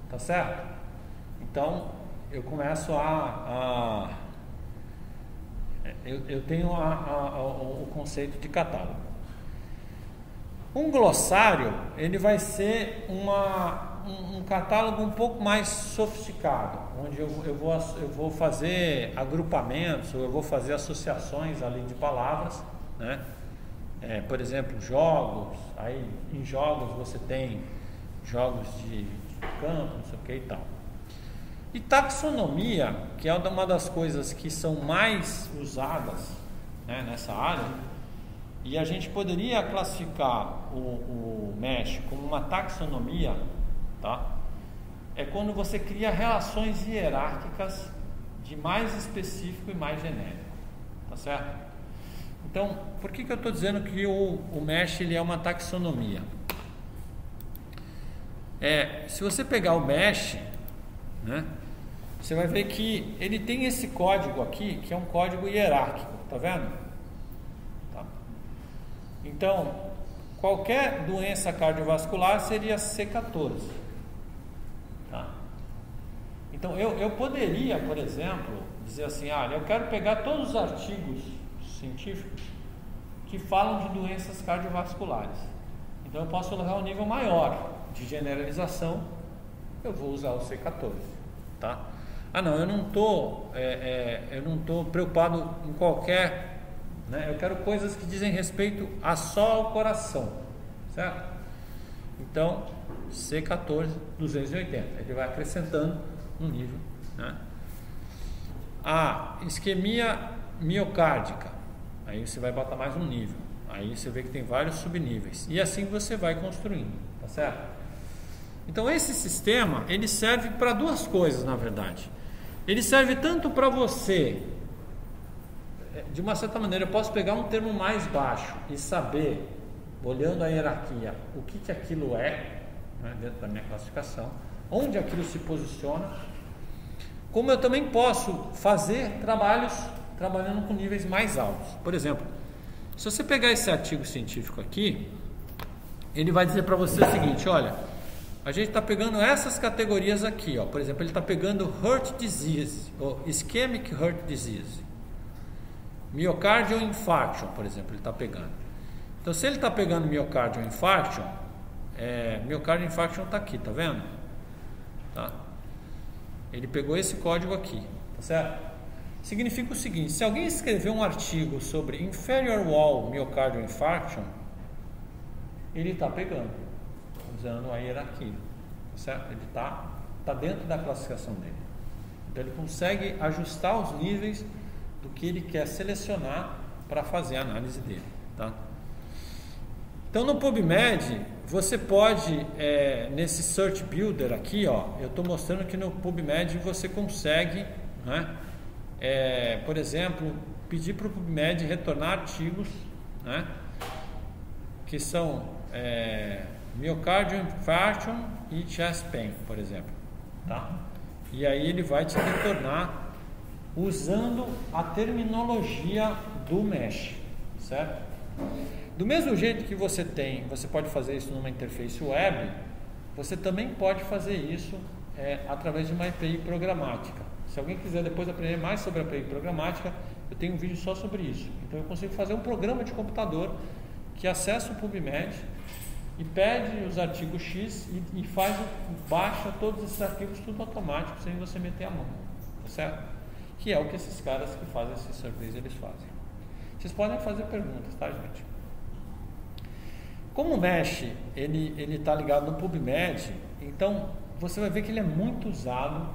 Tá certo? Então, eu começo a. a eu, eu, tenho a, a, o conceito de catálogo. Um glossário, ele vai ser uma, um, catálogo um pouco mais sofisticado, onde eu, eu, vou, eu vou fazer agrupamentos, eu vou fazer associações ali de palavras, né? É, por exemplo, jogos, aí em jogos você tem jogos de, campo, não sei o que e tal. E taxonomia, que é uma das coisas que são mais usadas né, nessa área, e a gente poderia classificar o, o MESH como uma taxonomia, tá? É quando você cria relações hierárquicas de mais específico e mais genérico, tá certo? Então, por que, que eu estou dizendo que o, o MESH ele é uma taxonomia? É, se você pegar o Mesh, né, você vai ver que ele tem esse código aqui, que é um código hierárquico, tá vendo? Tá. Então, qualquer doença cardiovascular seria C14. Então, eu, eu poderia, por exemplo, dizer assim: ah, eu quero pegar todos os artigos científicos que falam de doenças cardiovasculares. Então, eu posso levar um nível maior de generalização, eu vou usar o C14, tá? Ah, não, eu não tô, é, é, eu não tô preocupado em qualquer, né? Eu quero coisas que dizem respeito a só ao coração, certo? Então, C14, 280. Ele vai acrescentando um nível. Né? A isquemia miocárdica. Aí você vai botar mais um nível. Aí você vê que tem vários subníveis. E assim você vai construindo, tá certo? Então esse sistema, ele serve para duas coisas, na verdade. Ele serve tanto para você, de uma certa maneira, eu posso pegar um termo mais baixo e saber, olhando a hierarquia, o que, que aquilo é, né, dentro da minha classificação, onde aquilo se posiciona, como eu também posso fazer trabalhos trabalhando com níveis mais altos. Por exemplo, se você pegar esse artigo científico aqui, ele vai dizer para você o seguinte: olha, a gente está pegando essas categorias aqui, ó. Por exemplo, ele está pegando heart disease, ou ischemic heart disease, myocardial infarction, por exemplo, ele está pegando. Então, se ele está pegando myocardial infarction, é, myocardial infarction está aqui, tá vendo? Tá? Ele pegou esse código aqui, tá certo? Significa o seguinte: se alguém escrever um artigo sobre inferior wall myocardial infarction, ele está pegando, usando a hierarquia, tá certo? Ele está tá dentro da classificação dele. Então ele consegue ajustar os níveis do que ele quer selecionar para fazer a análise dele, tá? Então no PubMed você pode é, nesse Search Builder aqui, ó, eu estou mostrando que no PubMed você consegue, né, é, por exemplo, pedir para o PubMed retornar artigos, né, que são é, myocardial infarction e chest pain, por exemplo, tá? E aí ele vai te retornar usando a terminologia do mesh, certo? Do mesmo jeito que você tem, você pode fazer isso numa interface web, você também pode fazer isso é, através de uma API programática. Se alguém quiser depois aprender mais sobre a API programática, eu tenho um vídeo só sobre isso. Então eu consigo fazer um programa de computador que acessa o PubMed e pede os artigos X e, e faz, baixa todos esses arquivos tudo automático sem você meter a mão, tá certo? Que é o que esses caras que fazem esses surveys eles fazem. Vocês podem fazer perguntas, tá, gente? Como o Mesh ele está ligado no PubMed, então você vai ver que ele é muito usado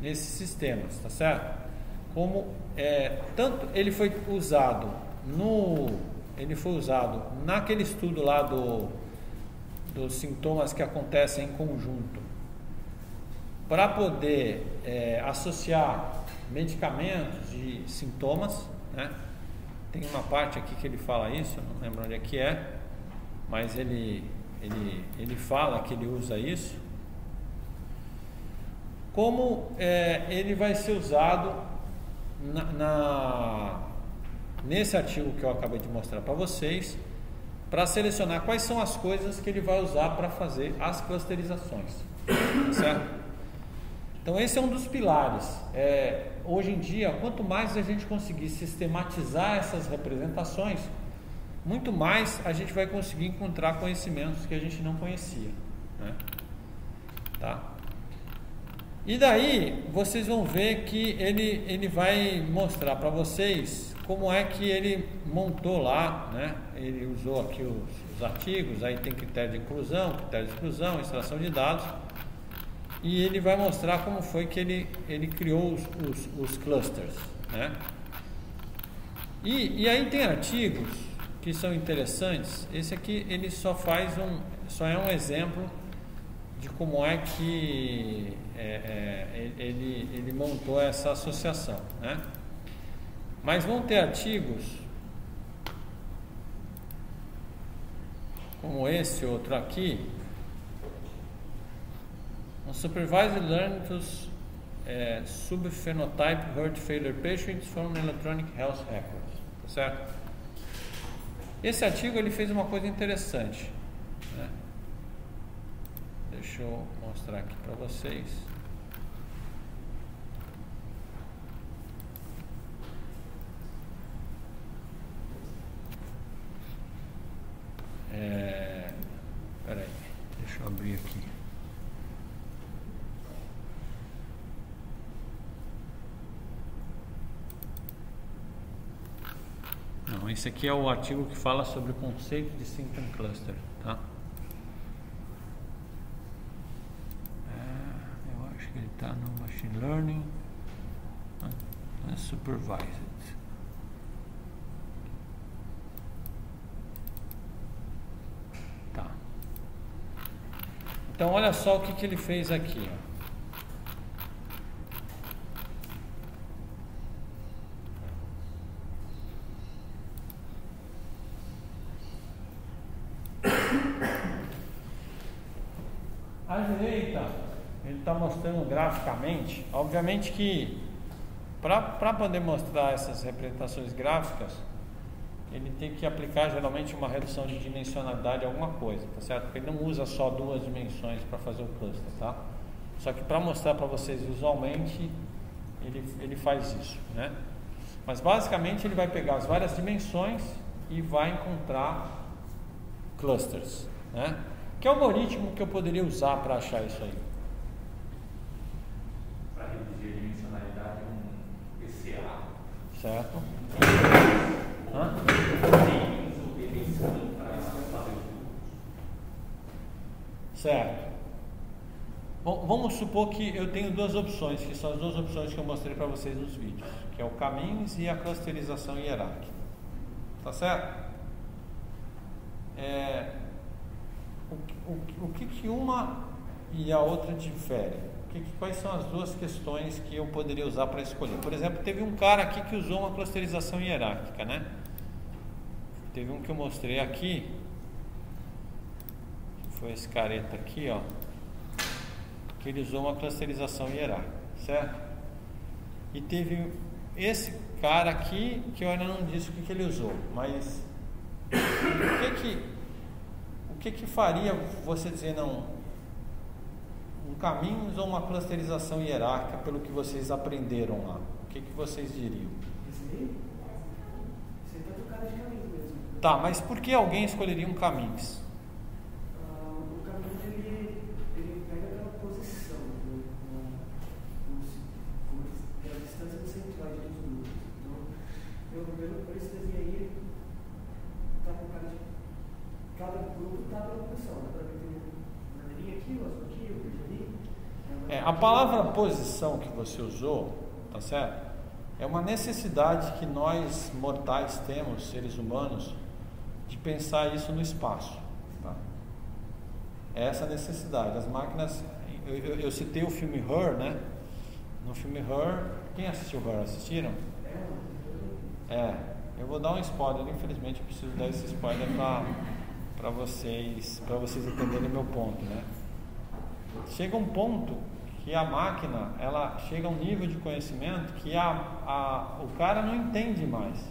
nesses sistemas, tá certo? Como é, tanto ele foi usado no ele foi usado naquele estudo lá do dos sintomas que acontecem em conjunto para poder é, associar medicamentos e sintomas, né? Tem uma parte aqui que ele fala isso, não lembro onde é que é, mas ele, ele, ele fala que ele usa isso. Como é, ele vai ser usado na, na, nesse artigo que eu acabei de mostrar para vocês, para selecionar quais são as coisas que ele vai usar para fazer as clusterizações, certo? Então esse é um dos pilares. É, hoje em dia, quanto mais a gente conseguir sistematizar essas representações, muito mais a gente vai conseguir encontrar conhecimentos que a gente não conhecia. Né? Tá? E daí vocês vão ver que ele, ele vai mostrar para vocês como é que ele montou lá, né? Ele usou aqui os, os, artigos, aí tem critério de inclusão, critério de exclusão, extração de dados, e ele vai mostrar como foi que ele, ele criou os, os, os clusters, né? E, e aí tem artigos que são interessantes. Esse aqui ele só faz um, só é um exemplo de como é que é, é, ele, ele montou essa associação, né? Mas vão ter artigos como esse outro aqui. Um supervisor learn to é, subphenotype heart failure patients from electronic health records, tá certo? Esse artigo ele fez uma coisa interessante. Né? Deixa eu mostrar aqui para vocês. É, peraí, deixa eu abrir aqui. Não, esse aqui é o artigo que fala sobre o conceito de symptom cluster, tá? É, eu acho que ele está no machine learning, ah, é supervised. Tá. Então olha só o que, que ele fez aqui, ó. Mostrando graficamente. Obviamente que para poder mostrar essas representações gráficas, ele tem que aplicar geralmente uma redução de dimensionalidade a alguma coisa, tá certo? Porque ele não usa só duas dimensões para fazer o cluster, tá? Só que para mostrar para vocês visualmente, ele, ele faz isso, né? Mas basicamente ele vai pegar as várias dimensões e vai encontrar clusters, né? Que algoritmo que eu poderia usar para achar isso aí? Para reduzir a dimensionalidade, um PCA. Certo? Hã? Certo. Bom, vamos supor que eu tenho duas opções, que são as duas opções que eu mostrei para vocês nos vídeos, que é o caminhos e a clusterização hierárquica. Tá certo? É, o, o, o que, que uma e a outra diferem? Que, quais são as duas questões que eu poderia usar para escolher? Por exemplo, teve um cara aqui que usou uma clusterização hierárquica, né? Teve um que eu mostrei aqui, que foi esse careta aqui, ó, que ele usou uma clusterização hierárquica, certo? E teve esse cara aqui que eu ainda não disse o que, que ele usou, mas o que que o que, que faria você dizer não? Um caminho ou uma clusterização hierárquica pelo que vocês aprenderam lá? O que, que vocês diriam? Esse aí? Esse aí tá de caminho mesmo. Tá, mas por que alguém escolheria um caminhos? Ah, o caminho ele, ele pega aquela posição, né, na- é distância do centroide dos. Então, por esse desenho aí, tá com cara de. Cada grupo tá pela posição, dá pra ver que tem um vermelhinho aqui, o azul aqui, o verde ali. É, a palavra posição que você usou, tá certo? É uma necessidade que nós mortais temos, seres humanos, de pensar isso no espaço. Tá? É essa necessidade. As máquinas. Eu, eu- eu citei o filme Her, né? No filme Her. Quem assistiu Her? Assistiram? É. Eu vou dar um spoiler. Infelizmente, eu preciso dar esse spoiler para vocês, para vocês entenderem meu ponto, né? chega um ponto que a máquina ela chega a um nível de conhecimento que a, a, o cara não entende mais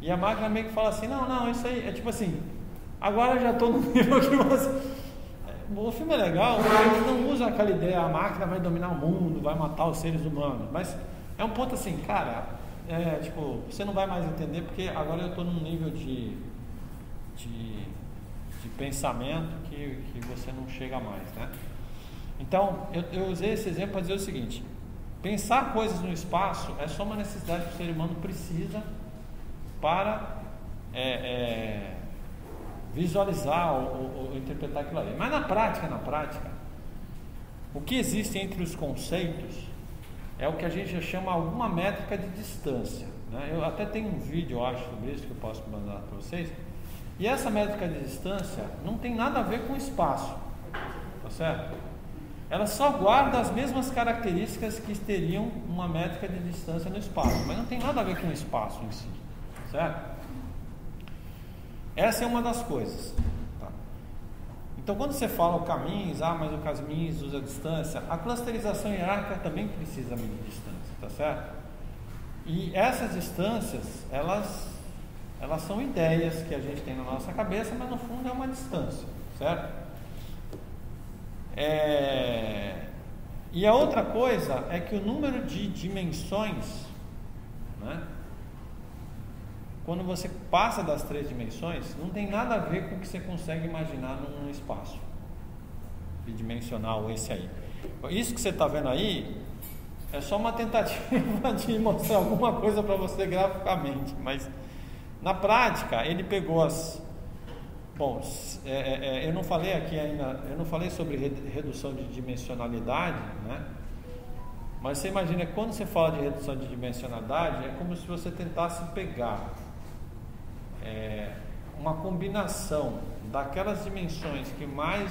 e a máquina meio que fala assim não não isso aí é tipo assim agora eu já estou no nível que você o filme é legal eles não usam aquela ideia a máquina vai dominar o mundo vai matar os seres humanos mas é um ponto assim cara é, tipo você não vai mais entender porque agora eu estou num nível de, de de pensamento que, que você não chega mais, né? Então, eu, eu usei esse exemplo para dizer o seguinte: pensar coisas no espaço é só uma necessidade que o ser humano precisa para é, é, visualizar ou, ou- ou interpretar aquilo ali. Mas na prática, na prática, o que existe entre os conceitos é o que a gente já chama alguma métrica de distância. né? Eu até tenho um vídeo, eu acho, sobre isso que eu posso mandar para vocês. E essa métrica de distância não tem nada a ver com espaço, tá certo? Ela só guarda as mesmas características que teriam uma métrica de distância no espaço, mas não tem nada a ver com o espaço em si, certo? Essa é uma das coisas. tá? Então, quando você fala o caminhos, ah, mas o caminhos usa distância, a clusterização hierárquica também precisa medir distância, tá certo? E essas distâncias, elas, elas são ideias que a gente tem na nossa cabeça, mas no fundo é uma distância, certo? É, E a outra coisa é que o número de dimensões, né? quando você passa das três dimensões, não tem nada a ver com o que você consegue imaginar num espaço bidimensional, esse aí. Isso que você está vendo aí é só uma tentativa de mostrar alguma coisa para você graficamente, mas na prática ele pegou as. Bom, é, é, é, eu não falei aqui ainda, eu não falei sobre re- redução de dimensionalidade, né? Mas você imagina quando você fala de redução de dimensionalidade, é como se você tentasse pegar é, uma combinação daquelas dimensões que mais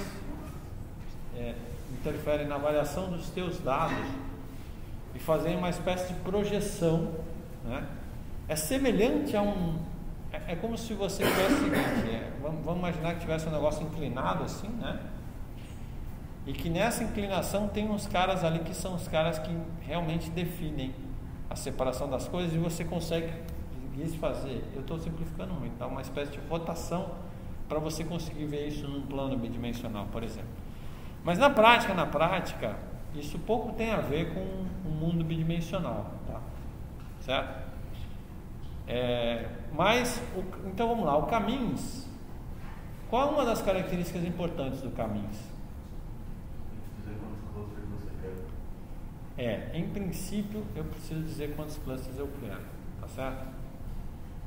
é, interferem na variação dos teus dados e fazer uma espécie de projeção. Né? É semelhante a um. É, é como se você tivesse o seguinte: é, vamos, vamos imaginar que tivesse um negócio inclinado assim, né? E que nessa inclinação tem uns caras ali que são os caras que realmente definem a separação das coisas e você consegue fazer. Eu estou simplificando muito, tá? Uma espécie de rotação para você conseguir ver isso num plano bidimensional, por exemplo. Mas na prática, na prática, isso pouco tem a ver com o mundo bidimensional, tá? Certo? É, mas, o, então vamos lá, o caminhos. Qual é uma das características importantes do quer. É, em princípio, eu preciso dizer quantos clusters eu quero, tá certo?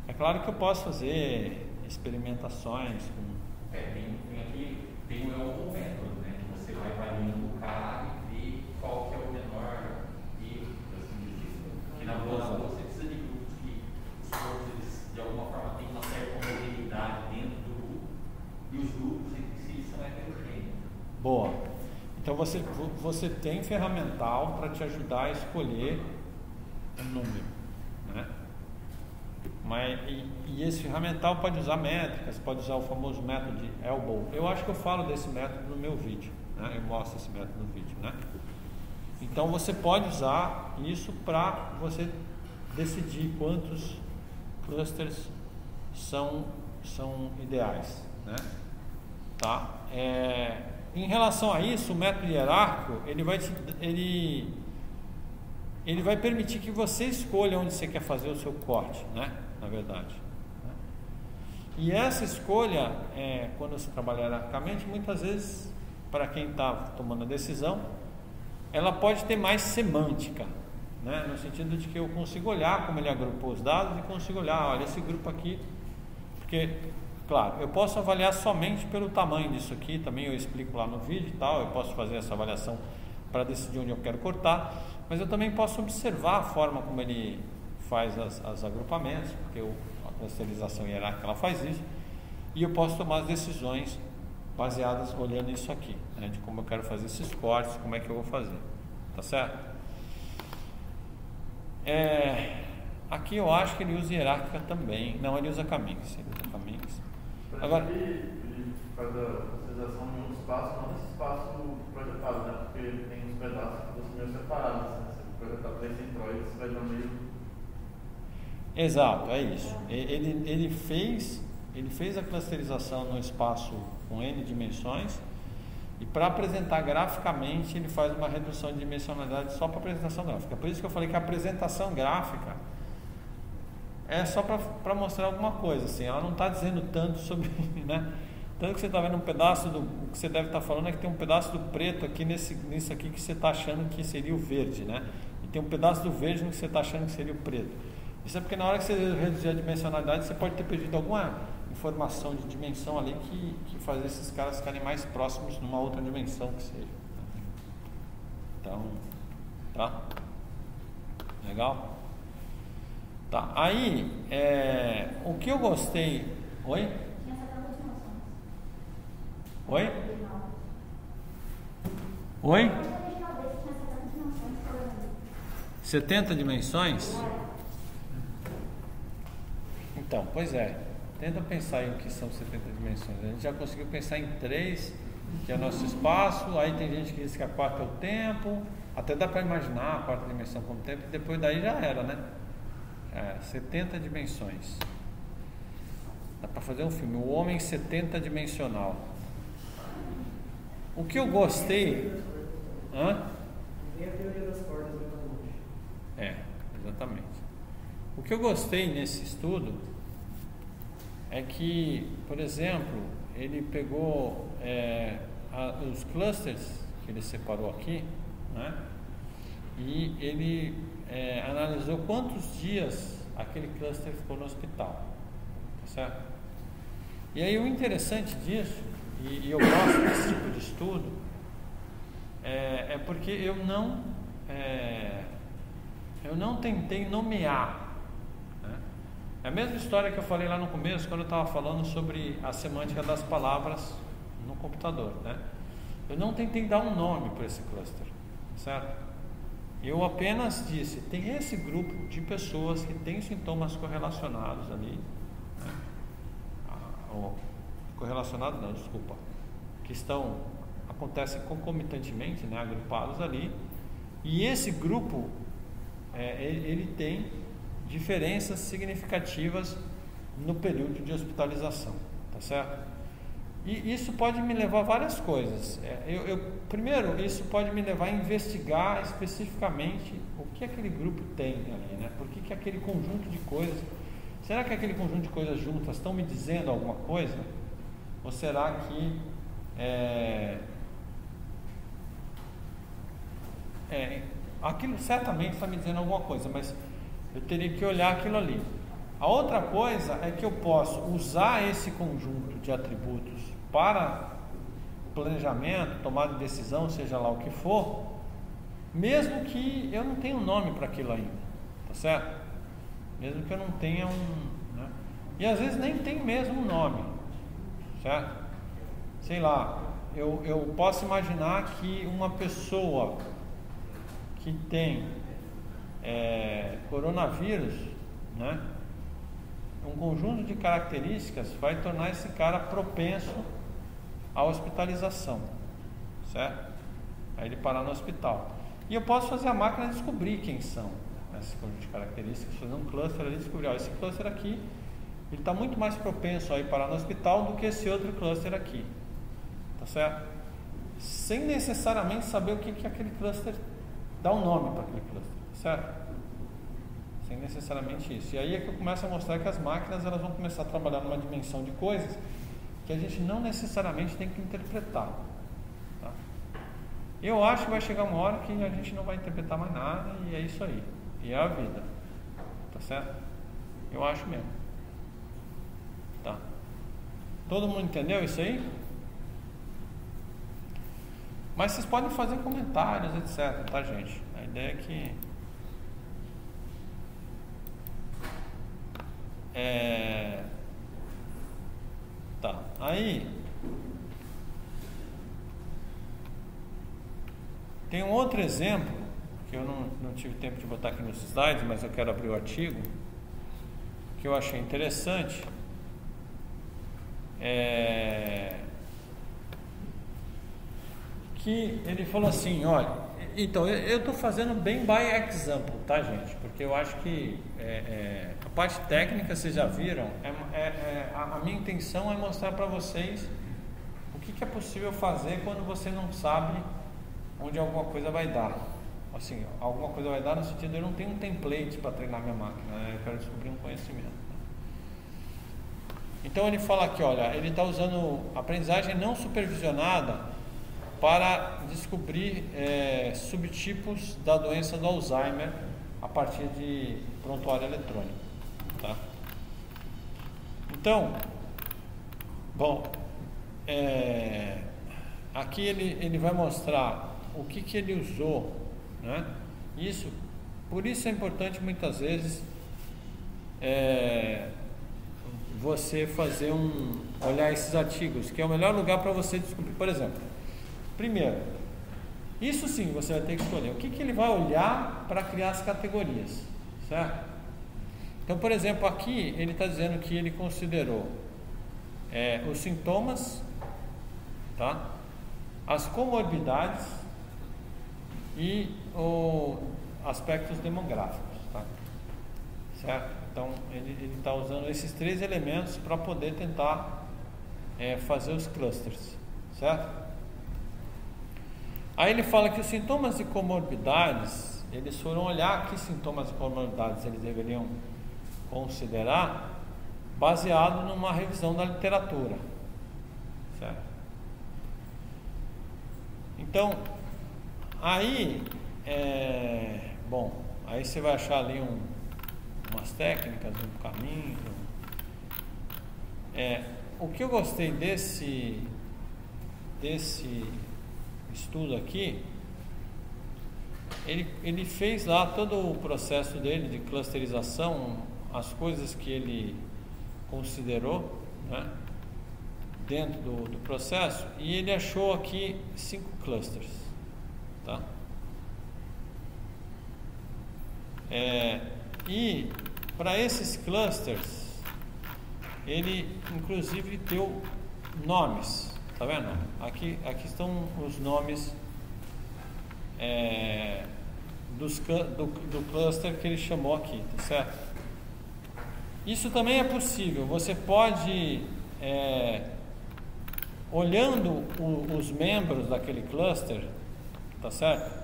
É claro que eu posso fazer experimentações com É, tem, tem aqui, tem o algum método, né? Que você vai avaliando o cara e vê qual que é o menor por assim dizer. Porque na boa você precisa de grupos que os corpos, eles, de alguma forma, têm uma certa homogeneidade dentro do grupo e os grupos entre si são heterogêneos. Boa. Então você, vo- você tem ferramental para te ajudar a escolher um número, né? Mas, e, e esse ferramental pode usar métricas, pode usar o famoso método de elbow. Eu acho que eu falo desse método no meu vídeo, né? Eu mostro esse método no vídeo, né? Então você pode usar isso para você decidir quantos clusters são, são ideais, né? Tá? É, em relação a isso, o método hierárquico ele vai, ele, ele vai permitir que você escolha onde você quer fazer o seu corte, né? Na verdade. né? E essa escolha, é, quando você trabalha hierarquicamente, muitas vezes, para quem está tomando a decisão, ela pode ter mais semântica, né? no sentido de que eu consigo olhar como ele agrupou os dados e consigo olhar, olha, esse grupo aqui, porque, claro, eu posso avaliar somente pelo tamanho disso aqui, também eu explico lá no vídeo e tal, eu posso fazer essa avaliação para decidir onde eu quero cortar, mas eu também posso observar a forma como ele faz as, as agrupamentos, porque o, a clusterização hierárquica ela faz isso, e eu posso tomar as decisões baseadas olhando isso aqui, né, de como eu quero fazer esses cortes, como é que eu vou fazer, tá certo? É, aqui eu acho que ele usa hierárquica também, não, ele usa caminhos, ele usa caminhos. Agora- ele faz a utilização em um espaço, não nesse espaço projetado, né? Porque tem uns pedaços que você meio separados, né? Você projetar três centróides, você vai dar meio. Exato, é isso. Ele, ele, fez, ele fez a clusterização no espaço com N dimensões e para apresentar graficamente ele faz uma redução de dimensionalidade só para apresentação gráfica. Por isso que eu falei que a apresentação gráfica é só para mostrar alguma coisa, assim, ela não está dizendo tanto sobre, né? Tanto que você está vendo um pedaço do. O que você deve estar falando é que tem um pedaço do preto aqui nesse, nisso aqui que você está achando que seria o verde, né? E tem um pedaço do verde no que você está achando que seria o preto. Isso é porque na hora que você reduzir a dimensionalidade, você pode ter perdido alguma informação de dimensão ali que, que faz esses caras ficarem mais próximos numa outra dimensão que seja. Então, tá? Legal? Tá, aí, é, o que eu gostei. Oi? Tinha 70 dimensões. Oi? Oi? O original desse tinha 70 dimensões por ano. 70 dimensões? Então, pois é. Tenta pensar em o que são 70 dimensões. A gente já conseguiu pensar em três, que é o nosso espaço. Aí tem gente que diz que a quarta é o tempo. Até dá para imaginar a quarta dimensão como tempo. E depois daí já era, né? É, 70 dimensões. Dá para fazer um filme. O Homem 70 Dimensional. O que eu gostei. Hã? Nem a teoria das cordas vai tão longe. É, exatamente. O que eu gostei nesse estudo é que, por exemplo, ele pegou é, a- os clusters que ele separou aqui, né? E ele é, analisou quantos dias aquele cluster ficou no hospital, tá certo? E aí o interessante disso, e, e eu gosto desse tipo de estudo, é, é porque eu não é, eu não tentei nomear. É a mesma história que eu falei lá no começo, quando eu estava falando sobre a semântica das palavras no computador. Né? Eu não tentei dar um nome para esse cluster, certo? Eu apenas disse, tem esse grupo de pessoas que têm sintomas correlacionados ali, né? Ah, correlacionados não, desculpa, que estão acontecem concomitantemente, né, agrupados ali, e esse grupo é, ele tem diferenças significativas no período de hospitalização, tá certo? E isso pode me levar a várias coisas. É, eu, eu- primeiro, isso pode me levar a investigar especificamente o que aquele grupo tem ali, né? Por que, que aquele conjunto de coisas. Será que aquele conjunto de coisas juntas estão me dizendo alguma coisa? Ou será que é, é, aquilo certamente está me dizendo alguma coisa, mas eu teria que olhar aquilo ali. A outra coisa é que eu posso usar esse conjunto de atributos para planejamento, tomada de decisão, seja lá o que for, mesmo que eu não tenha um nome para aquilo ainda, tá certo? Mesmo que eu não tenha um. né? E às vezes nem tem mesmo um nome, certo? Sei lá, eu, eu posso imaginar que uma pessoa que tem é, coronavírus, né? um conjunto de características vai tornar esse cara propenso à hospitalização, certo? Aí ele parar no hospital. E eu posso fazer a máquina descobrir quem são esse conjunto de características, fazer um cluster ali e descobrir, ó, esse cluster aqui, ele está muito mais propenso a ir parar no hospital do que esse outro cluster aqui, tá certo? Sem necessariamente saber o que, que aquele cluster dá um nome para aquele cluster, certo? sem necessariamente isso. E aí é que eu começo a mostrar que as máquinas elas vão começar a trabalhar numa dimensão de coisas que a gente não necessariamente tem que interpretar. tá? Eu acho que vai chegar uma hora que a gente não vai interpretar mais nada e é isso aí. E é a vida. Tá certo? Eu acho mesmo. Tá. Todo mundo entendeu isso aí? Mas vocês podem fazer comentários, etc, tá gente? A ideia é que É... Tá, aí tem um outro exemplo que eu não, não tive tempo de botar aqui nos slides, mas eu quero abrir o artigo que eu achei interessante. É... Que ele falou assim, olha, então eu estou fazendo bem by example, tá gente? Porque eu acho que é, é, parte técnica vocês já viram. É, é, é, a, a minha intenção é mostrar para vocês o que, que é possível fazer quando você não sabe onde alguma coisa vai dar. Assim, alguma coisa vai dar no sentido eu não tenho um template para treinar minha máquina, né? eu quero descobrir um conhecimento. Então ele fala aqui, olha, ele está usando aprendizagem não supervisionada para descobrir é, subtipos da doença do Alzheimer a partir de prontuário eletrônico. Então, bom, é, aqui ele, ele vai mostrar o que, que ele usou, né? Isso, por isso é importante muitas vezes é, você fazer um olhar esses artigos, que é o melhor lugar para você descobrir, por exemplo. Primeiro, isso sim você vai ter que escolher. O que, que ele vai olhar para criar as categorias, certo? Então, por exemplo, aqui ele está dizendo que ele considerou é, os sintomas, tá? as comorbidades e os aspectos demográficos, tá? certo? Então, ele está usando esses três elementos para poder tentar é, fazer os clusters, certo? Aí ele fala que os sintomas e comorbidades, eles foram olhar que sintomas e comorbidades eles deveriam considerar baseado numa revisão da literatura. Certo? Então, aí, é, bom, aí você vai achar ali um, umas técnicas, um caminho. É, o que eu gostei desse, desse estudo aqui, ele, ele fez lá todo o processo dele de clusterização, as coisas que ele considerou né, dentro do, do processo, e ele achou aqui cinco clusters. Tá? É, e para esses clusters, ele inclusive deu nomes, tá vendo? Aqui, aqui estão os nomes é, dos, do, do cluster que ele chamou aqui, tá certo? Isso também é possível. Você pode, é, olhando o, os membros daquele cluster, tá certo?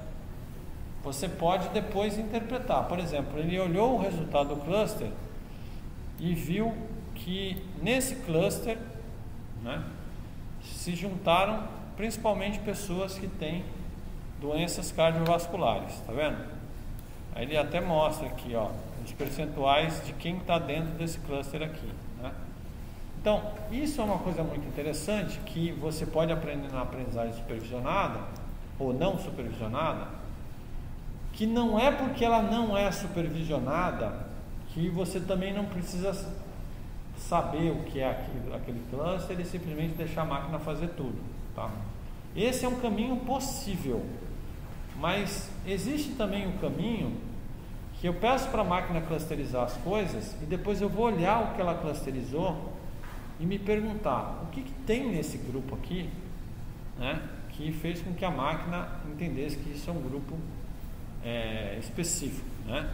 Você pode depois interpretar. Por exemplo, ele olhou o resultado do cluster e viu que nesse cluster né, se juntaram principalmente pessoas que têm doenças cardiovasculares, tá vendo? Aí ele até mostra aqui, ó, os percentuais de quem está dentro desse cluster aqui, né? Então, isso é uma coisa muito interessante que você pode aprender na aprendizagem supervisionada ou não supervisionada, que não é porque ela não é supervisionada que você também não precisa saber o que é aquele, aquele cluster e simplesmente deixar a máquina fazer tudo, tá? Esse é um caminho possível, mas existe também um caminho que eu peço para a máquina clusterizar as coisas e depois eu vou olhar o que ela clusterizou e me perguntar o que, que tem nesse grupo aqui, né, que fez com que a máquina entendesse que isso é um grupo é, específico, né?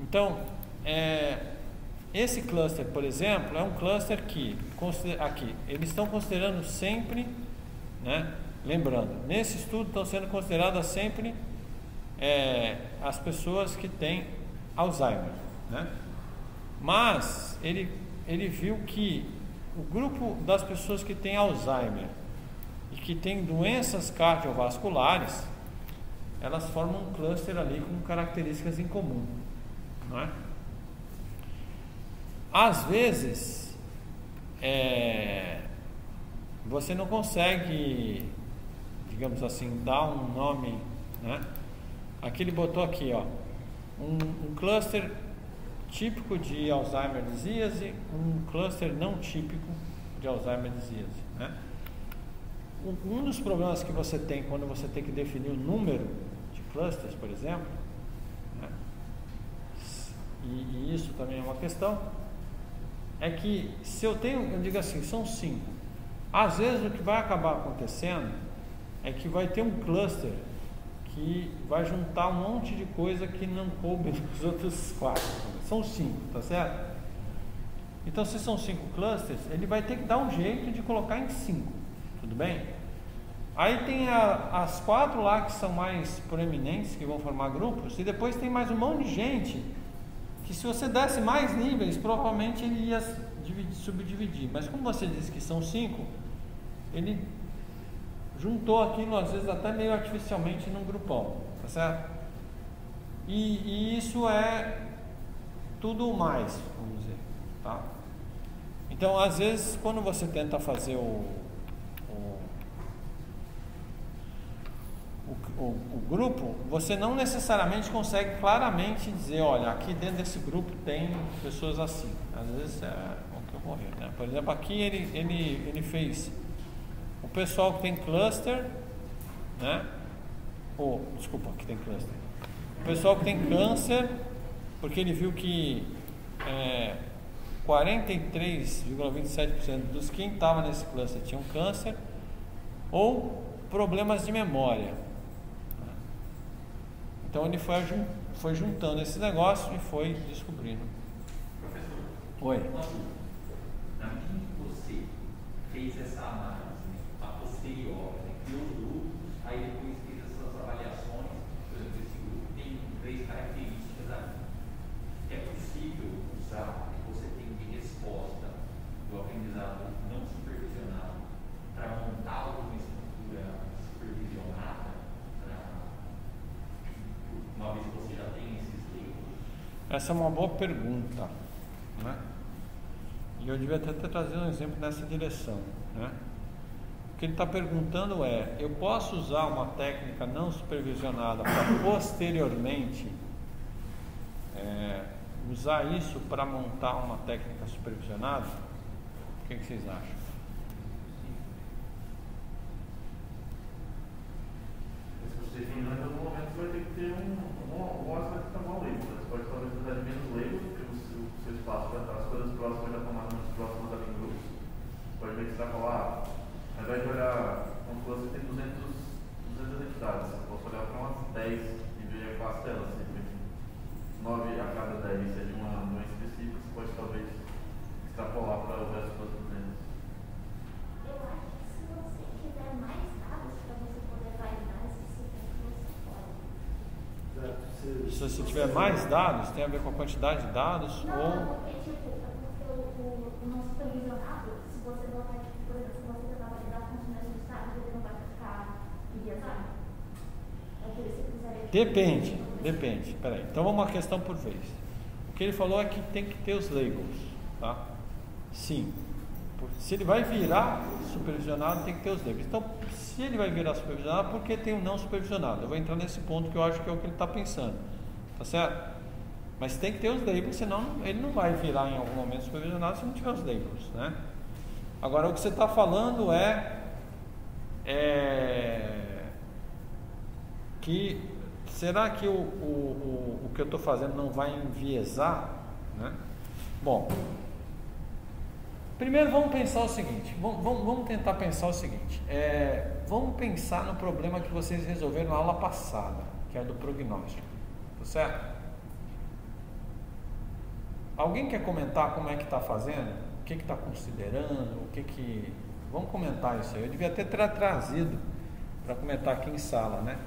Então, é, esse cluster, por exemplo, é um cluster que aqui eles estão considerando sempre, né, Lembrando, nesse estudo estão sendo consideradas sempre é, as pessoas que têm Alzheimer, né? Mas ele, ele viu que o grupo das pessoas que têm Alzheimer e que têm doenças cardiovasculares, elas formam um cluster ali com características em comum, não é? Às vezes, é, você não consegue digamos assim, dar um nome, né? Aqui ele botou aqui, ó, um, um cluster típico de Alzheimer disease, um cluster não típico de Alzheimer disease, né? Um, dos problemas que você tem quando você tem que definir o número de clusters, por exemplo, né? e, e isso também é uma questão, é que se eu tenho, eu digo assim, são cinco. Às vezes o que vai acabar acontecendo é que vai ter um cluster que vai juntar um monte de coisa que não coube nos outros quatro. São cinco, tá certo? Então, se são cinco clusters, ele vai ter que dar um jeito de colocar em cinco, tudo bem? Aí tem a, as quatro lá que são mais proeminentes, que vão formar grupos, e depois tem mais um monte de gente que se você desse mais níveis, provavelmente ele ia dividir, subdividir. Mas como você disse que são cinco, ele juntou aquilo, às vezes até meio artificialmente, num grupão, tá certo? E, e isso é tudo mais, vamos dizer, tá? Então, às vezes, quando você tenta fazer o, o, o, o, grupo, você não necessariamente consegue claramente dizer, olha, aqui dentro desse grupo tem pessoas assim. Às vezes é o que ocorreu, né? Por exemplo, aqui ele, ele, ele fez pessoal que tem cluster, né? Ou, desculpa, que tem cluster. O pessoal que tem câncer, porque ele viu que é, 43,27% dos que estavam nesse cluster tinham câncer ou problemas de memória. Então ele foi, foi juntando esse negócio e foi descobrindo. Professor, Oi. Na medida que você fez essa análise, posterior, né? criou os grupos, aí depois fez essas avaliações, por exemplo, esse grupo tem três características ali. É possível usar o que você tem de resposta do aprendizado não supervisionado para montar uma estrutura supervisionada, pra, uma vez que você já tem esses livros? Essa é uma boa pergunta, né? E eu devia até trazido um exemplo nessa direção, né? que ele está perguntando é: eu posso usar uma técnica não supervisionada para posteriormente é, usar isso para montar uma técnica supervisionada? O que, que vocês acham? Se você algum momento, vai ter que ter. Um um vai ficar mal leigo. Você pode talvez usar de menos leigo, porque o seu, o seu espaço vai estar, as coisas próximas da tomada mais próximas ali em grupos. Você pode ver que você vai falar, ao invés de olhar como se você tem 200, 200 entidades, eu posso olhar para umas 10 e ver a classe delas. Se 9 a cada 10 é de uma doença específica, você pode talvez extrapolar para o resto das 200. Eu acho que se você tiver mais dados para você poder validar esse sistema, você pode. Exato. Você- Se você tiver mais dados, tem a ver com a quantidade de dados Não, ou. não, tipo, é porque o, o, o não supervisionado, se você botar, tipo, por exemplo, se você tentar validar ele não vai ficar enviesado. É Depende, depende. Peraí. Então vamos uma questão por vez. O que ele falou é que tem que ter os labels, tá? Sim. Se ele vai virar supervisionado, tem que ter os labels. Então, se ele vai virar supervisionado, por que tem o não supervisionado? Eu vou entrar nesse ponto que eu acho que é o que ele está pensando. Tá certo? Mas tem que ter os labels, senão ele não vai virar em algum momento supervisionado se não tiver os labels, né? Agora, o que você está falando é, é que será que o, o, o, o que eu estou fazendo não vai enviesar? Né? Bom, primeiro vamos pensar o seguinte, vamos, vamos, tentar pensar o seguinte, é, vamos pensar no problema que vocês resolveram na aula passada, que é do prognóstico, tá certo? Alguém quer comentar como é que está fazendo? O que está considerando? O que que... Vamos comentar isso aí. Eu devia ter trazido para comentar aqui em sala, né?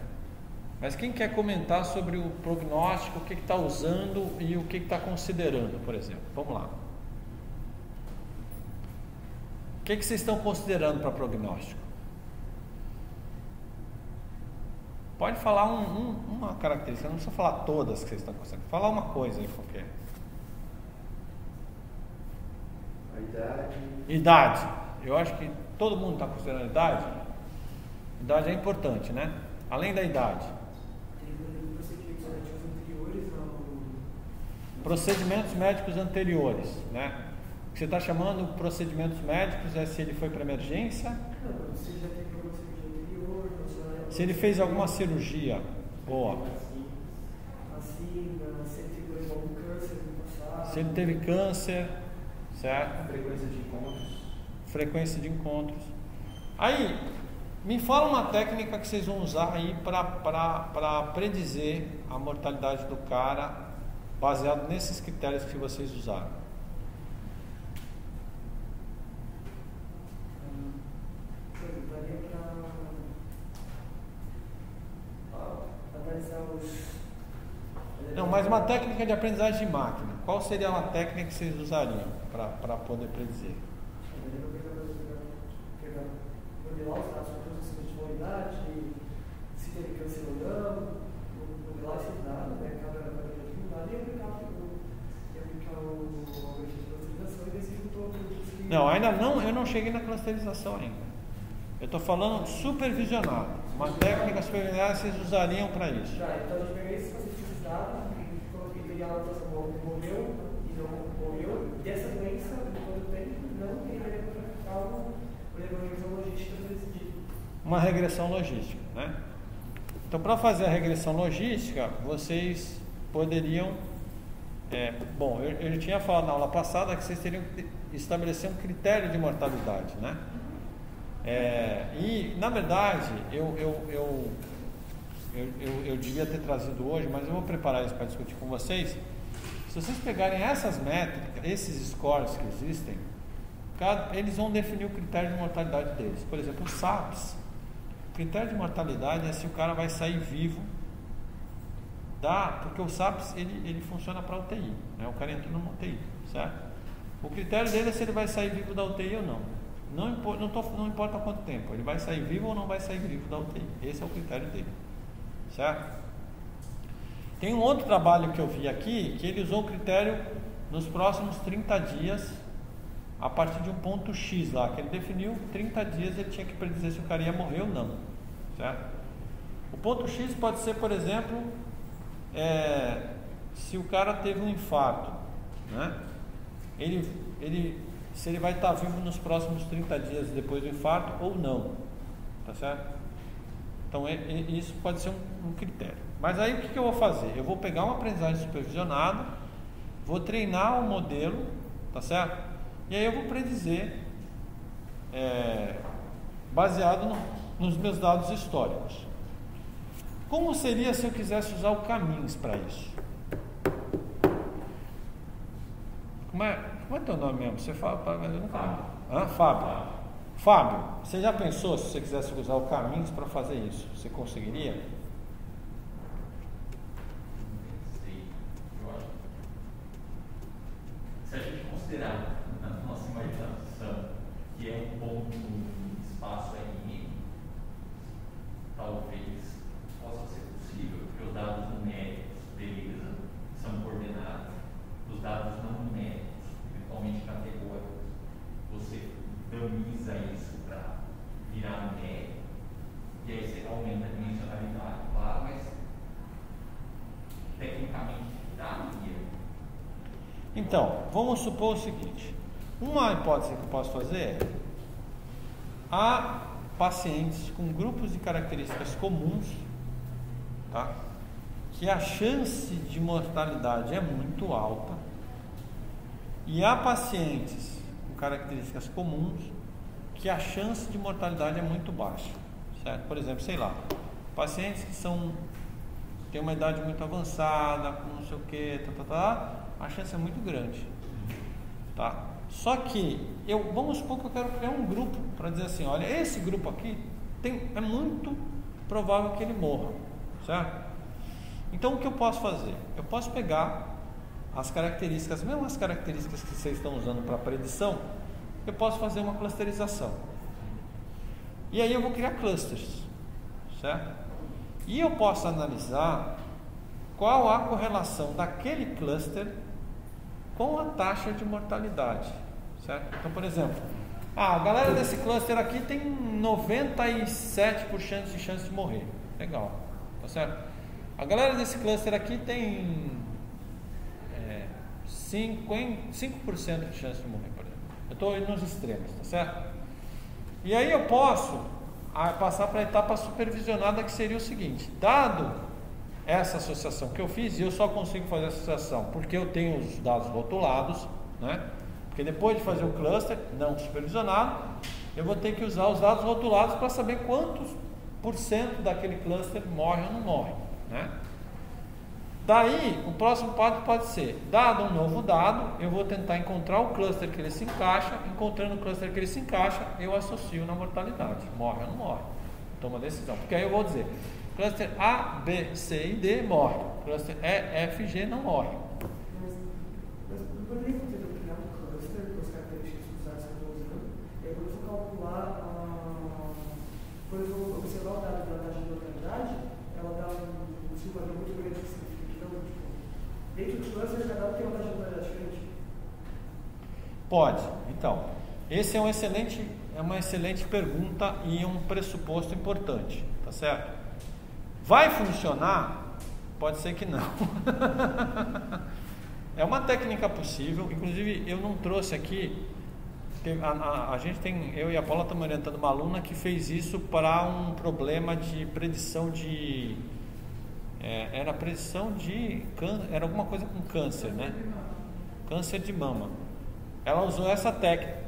Mas quem quer comentar sobre o prognóstico, o que está usando e o que está considerando, por exemplo? Vamos lá. O que, que vocês estão considerando para prognóstico? Pode falar um- um- uma característica, não precisa falar todas que vocês estão considerando. Falar uma coisa aí qualquer. A idade. Idade. Eu acho que todo mundo está considerando idade. Idade é importante, né? Além da idade. Procedimentos médicos anteriores né? O que você está chamando procedimentos médicos é se ele foi para emergência, Não, você já teve alguma cirurgia anterior, você se ele fez alguma cirurgia boa, vacina, se ele teve algum câncer no passado. se ele teve câncer, certo? Frequência de encontros. Frequência de encontros. Aí, me fala uma técnica que vocês vão usar aí para predizer a mortalidade do cara baseado nesses critérios que vocês usaram. Eu daria Não, mas uma técnica de aprendizagem de máquina. Qual seria uma técnica que vocês usariam para poder predizer? Modelar os dados para os de mobilidade, se teve câncer ou não, modelar né? Cada dado e aplicar o. Não, ainda não, eu não cheguei na clusterização ainda. Eu estou falando supervisionado. Uma técnica supervisionada vocês usariam para isso. Tá, então a gente pega esses, esses dados e coloca- e pegar lá a situação morreu e não morreu, dessa doença, quando tem, não tem revisão logística decidir. Uma regressão logística, né? Então, para fazer a regressão logística, vocês poderiam. é, bom, eu, eu tinha falado na aula passada que vocês teriam que estabelecer um critério de mortalidade, né? É, e, na verdade, eu, eu, eu, eu, eu, devia ter trazido hoje, mas eu vou preparar isso para discutir com vocês. Se vocês pegarem essas métricas, esses scores que existem, eles vão definir o critério de mortalidade deles. Por exemplo, o SAPS. O critério de mortalidade é se o cara vai sair vivo da. Porque o SAPS ele, ele funciona para UTI. Né? O cara entra numa UTI, certo? O critério dele é se ele vai sair vivo da UTI ou não. Não, impo- não, tô- não importa quanto tempo, ele vai sair vivo ou não vai sair vivo da UTI. Esse é o critério dele, certo? Tem um outro trabalho que eu vi aqui que ele usou o critério nos próximos 30 dias a partir de um ponto X lá, que ele definiu, 30 dias ele tinha que predizer se o cara ia morrer ou não. Certo? O ponto X pode ser, por exemplo, é, se o cara teve um infarto, né? ele, ele, se ele vai estar vivo nos próximos 30 dias depois do infarto ou não. Tá certo? Então é, é, isso pode ser um, um critério. Mas aí o que, que eu vou fazer? Eu vou pegar uma aprendizagem supervisionada, vou treinar o modelo, tá certo? E aí eu vou predizer, é, baseado no, nos meus dados históricos. Como seria se eu quisesse usar o caminhos para isso? Como é, como é teu nome mesmo? Você fala, mas eu não Fábio. Hã? Fábio. Fábio, você já pensou se você quisesse usar o caminhos para fazer isso? Você conseguiria? Sei, eu acho. Se a gente considerar que é um ponto espaço aí, talvez possa ser possível, porque os dados numéricos, beleza, são coordenados. Os dados não numéricos, eventualmente categóricos, você damiza isso para virar numérico, e aí você aumenta a dimensionalidade, claro, mas tecnicamente daria. Então, vamos supor o seguinte. Uma hipótese que eu posso fazer é: há pacientes com grupos de características comuns, tá? que a chance de mortalidade é muito alta, e há pacientes características comuns que a chance de mortalidade é muito baixa, certo? Por exemplo, sei lá, pacientes que são têm uma idade muito avançada, não sei o que, tá, tá, tá, a chance é muito grande, tá? Só que eu vamos supor que eu quero criar um grupo para dizer assim, olha, esse grupo aqui tem, é muito provável que ele morra, certo? Então o que eu posso fazer? Eu posso pegar as características, as mesmas características que vocês estão usando para predição, eu posso fazer uma clusterização. E aí eu vou criar clusters, certo? E eu posso analisar qual a correlação daquele cluster com a taxa de mortalidade. Certo? Então, por exemplo, ah, a galera desse cluster aqui tem 97% de chance de morrer. Legal, tá certo? A galera desse cluster aqui tem 5%, 5 de chance de morrer, por exemplo. Eu estou indo nos extremos, tá certo? E aí eu posso ah, passar para a etapa supervisionada que seria o seguinte: dado essa associação que eu fiz, e eu só consigo fazer associação porque eu tenho os dados rotulados, né? Porque depois de fazer o cluster não supervisionado, eu vou ter que usar os dados rotulados para saber quantos por cento daquele cluster morre ou não morre, né? Daí, o próximo passo pode ser, dado um novo dado, eu vou tentar encontrar o cluster que ele se encaixa, encontrando o cluster que ele se encaixa, eu associo na mortalidade, morre ou não morre. Toma decisão, porque aí eu vou dizer, Cluster A, B, C e D morre. Cluster E, F, G não morre. Mas, mas não poderia ter criar um cluster com as características dos dados que eu estou usando, e quando for calcular, a, quando eu vou observar o dado da taxa de localidade, ela dá um, um simulador muito grande que significa. Então, tipo, cluster, cada um tem uma diferente. Pode. Então, esse é um excelente, é uma excelente pergunta e um pressuposto importante, tá certo? Vai funcionar? Pode ser que não. é uma técnica possível, inclusive eu não trouxe aqui. A, a, a gente tem, eu e a Paula estamos orientando uma aluna que fez isso para um problema de predição de. É, era predição de. Era alguma coisa com câncer, né? Câncer de mama. Ela usou essa técnica.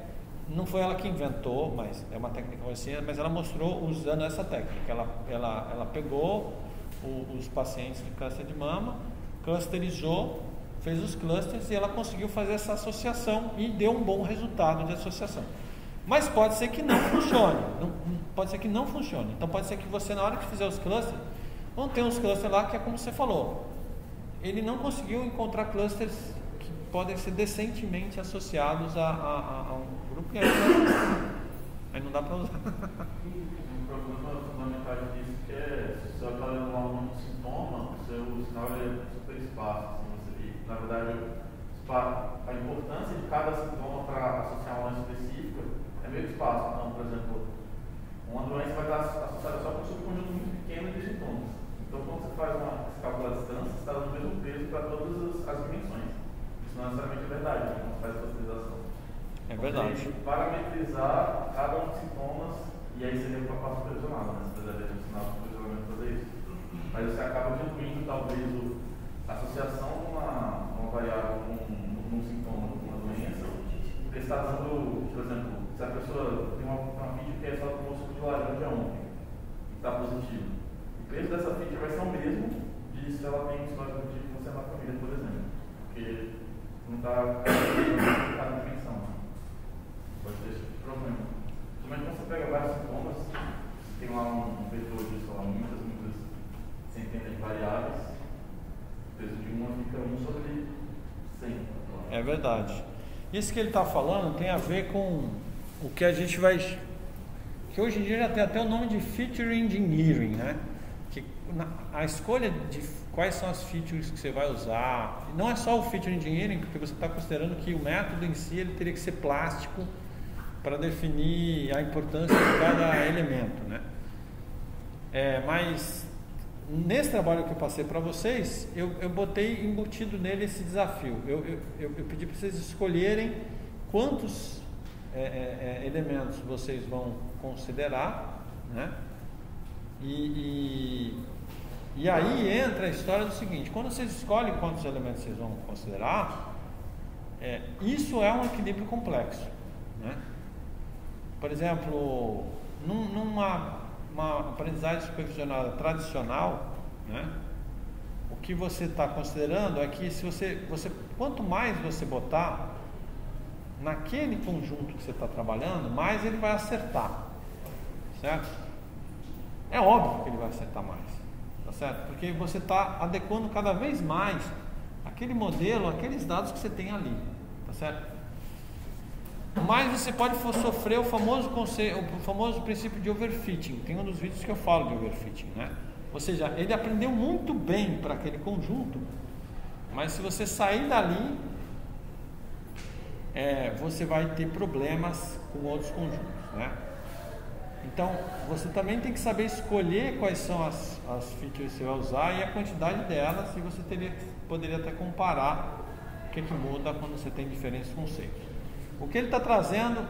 Não foi ela que inventou, mas é uma técnica assim, mas ela mostrou usando essa técnica. Ela, ela, ela pegou o, os pacientes de câncer de mama, clusterizou, fez os clusters e ela conseguiu fazer essa associação e deu um bom resultado de associação. Mas pode ser que não funcione. Não, pode ser que não funcione. Então pode ser que você, na hora que fizer os clusters, vão ter uns clusters lá que é como você falou. Ele não conseguiu encontrar clusters que podem ser decentemente associados a, a, a um grupo e aí, aí não dá para usar. Um problema fundamental disso que é se você lá um sintoma, o seu sinal é super espaço. Assim, você, na verdade, a importância de cada sintoma para associar uma específica é meio espaço. Então, por exemplo, uma doença vai estar associada só com um subconjunto muito pequeno de sintomas. Então, quando você faz uma esse cálculo à distância, você está dando o mesmo peso para todas as, as dimensões. Isso não é necessariamente verdade, né? quando você faz a classificação. É Então, verdade. Você parametrizar cada um dos sintomas e aí seria para a parte supervisionada, né? Você precisaria de um sinal supervisionamento fazer isso. Mas você acaba diluindo talvez o, a associação de uma, uma variável com um, um sintoma, com uma doença. Você está dando, por exemplo, se a pessoa tem uma, uma feature que é só tomou suco de laranja ontem, e está positivo. Peso dessa feature vai ser o mesmo de se ela tem positivo com você na família, por exemplo. Porque não está cada dimensão. Pode ter esse de problema. Mas quando você pega vários sintomas, tem lá um vetor de sei lá, muitas, muitas centenas de variáveis, o peso de uma fica 1 sobre 100. É verdade. Isso que ele está falando tem a ver com o que a gente vai. Que hoje em dia já tem até o nome de feature engineering, né? Na- a escolha de quais são as features que você vai usar. Não é só o feature engineering, porque você está considerando que o método em si ele teria que ser plástico para definir a importância de cada elemento, né? É, mas nesse trabalho que eu passei para vocês, eu, eu botei embutido nele esse desafio. Eu, eu, eu, eu pedi para vocês escolherem quantos é, é, é, elementos vocês vão considerar, né? E, e, e aí entra a história do seguinte: quando vocês escolhem quantos elementos vocês vão considerar, é, isso é um equilíbrio complexo, né? Por exemplo, num- numa uma aprendizagem supervisionada tradicional, né? O que você está considerando é que se você, você, quanto mais você botar naquele conjunto que você está trabalhando, mais ele vai acertar, certo? É óbvio que ele vai acertar mais, certo? Porque você está adequando cada vez mais aquele modelo, aqueles dados que você tem ali, tá certo? Mas você pode sofrer o famoso, conce- o famoso princípio de overfitting. Tem um dos vídeos que eu falo de overfitting, né? Ou seja, ele aprendeu muito bem para aquele conjunto, mas se você sair dali, é, você vai ter problemas com outros conjuntos, né? Então, você também tem que saber escolher quais são as, as features que você vai usar e a quantidade delas, e você teria, poderia até comparar o que, que muda quando você tem diferentes conceitos. O que ele está trazendo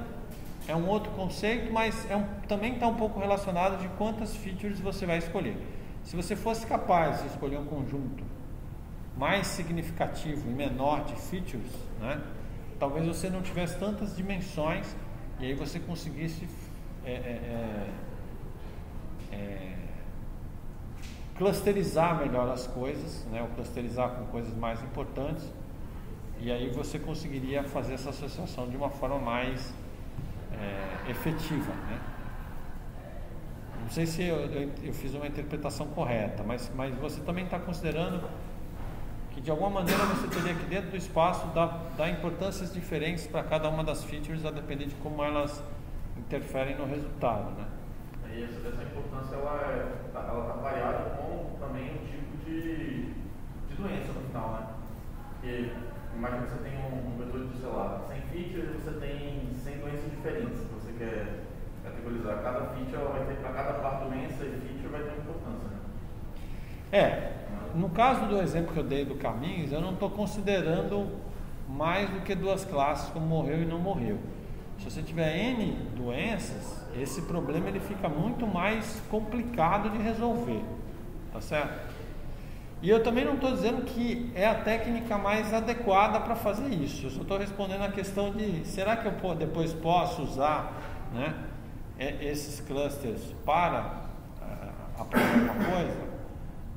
é um outro conceito, mas é um, também está um pouco relacionado de quantas features você vai escolher. Se você fosse capaz de escolher um conjunto mais significativo e menor de features, né, talvez você não tivesse tantas dimensões e aí você conseguisse é, é, é, é, clusterizar melhor as coisas, né, ou clusterizar com coisas mais importantes e aí você conseguiria fazer essa associação de uma forma mais é, efetiva. Né? Não sei se eu, eu, eu fiz uma interpretação correta, mas, mas você também está considerando que de alguma maneira você teria que dentro do espaço dar, dar importâncias diferentes para cada uma das features a depender de como elas interferem no resultado. Né? Aí essa, essa importância ela é, tá- ela está variada com também o tipo de, de doença no final, né? Porque imagina que você tem um, um vetor de, sei lá, 100 features e você tem 100 doenças diferentes que você quer categorizar. Cada feature ela vai ter, para cada par doença e feature vai ter uma importância, né? É, no caso do exemplo que eu dei do Caminhos, eu não estou considerando mais do que duas classes, como morreu e não morreu. Se você tiver N doenças, esse problema ele fica muito mais complicado de resolver, tá certo? E eu também não estou dizendo que é a técnica mais adequada para fazer isso. Eu só estou respondendo a questão de será que eu po- depois posso usar né, esses clusters para ah, aprender uma coisa?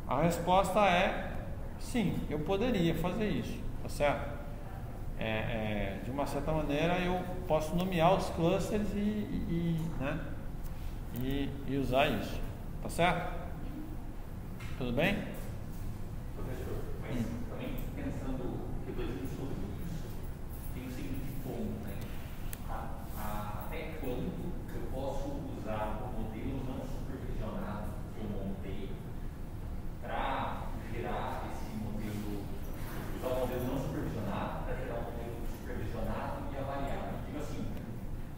A resposta é sim, eu poderia fazer isso, tá certo? É, é, de uma certa maneira eu posso nomear os clusters e, e- e, né, e, e usar isso, tá certo? Tudo bem? Professor, mas também pensando, refletindo sobre isso, tem o seguinte ponto, né? A- a- até quando eu posso usar o modelo não supervisionado que eu montei para gerar esse modelo, usar o modelo não supervisionado para gerar supervisionado e avaliado. Tipo assim,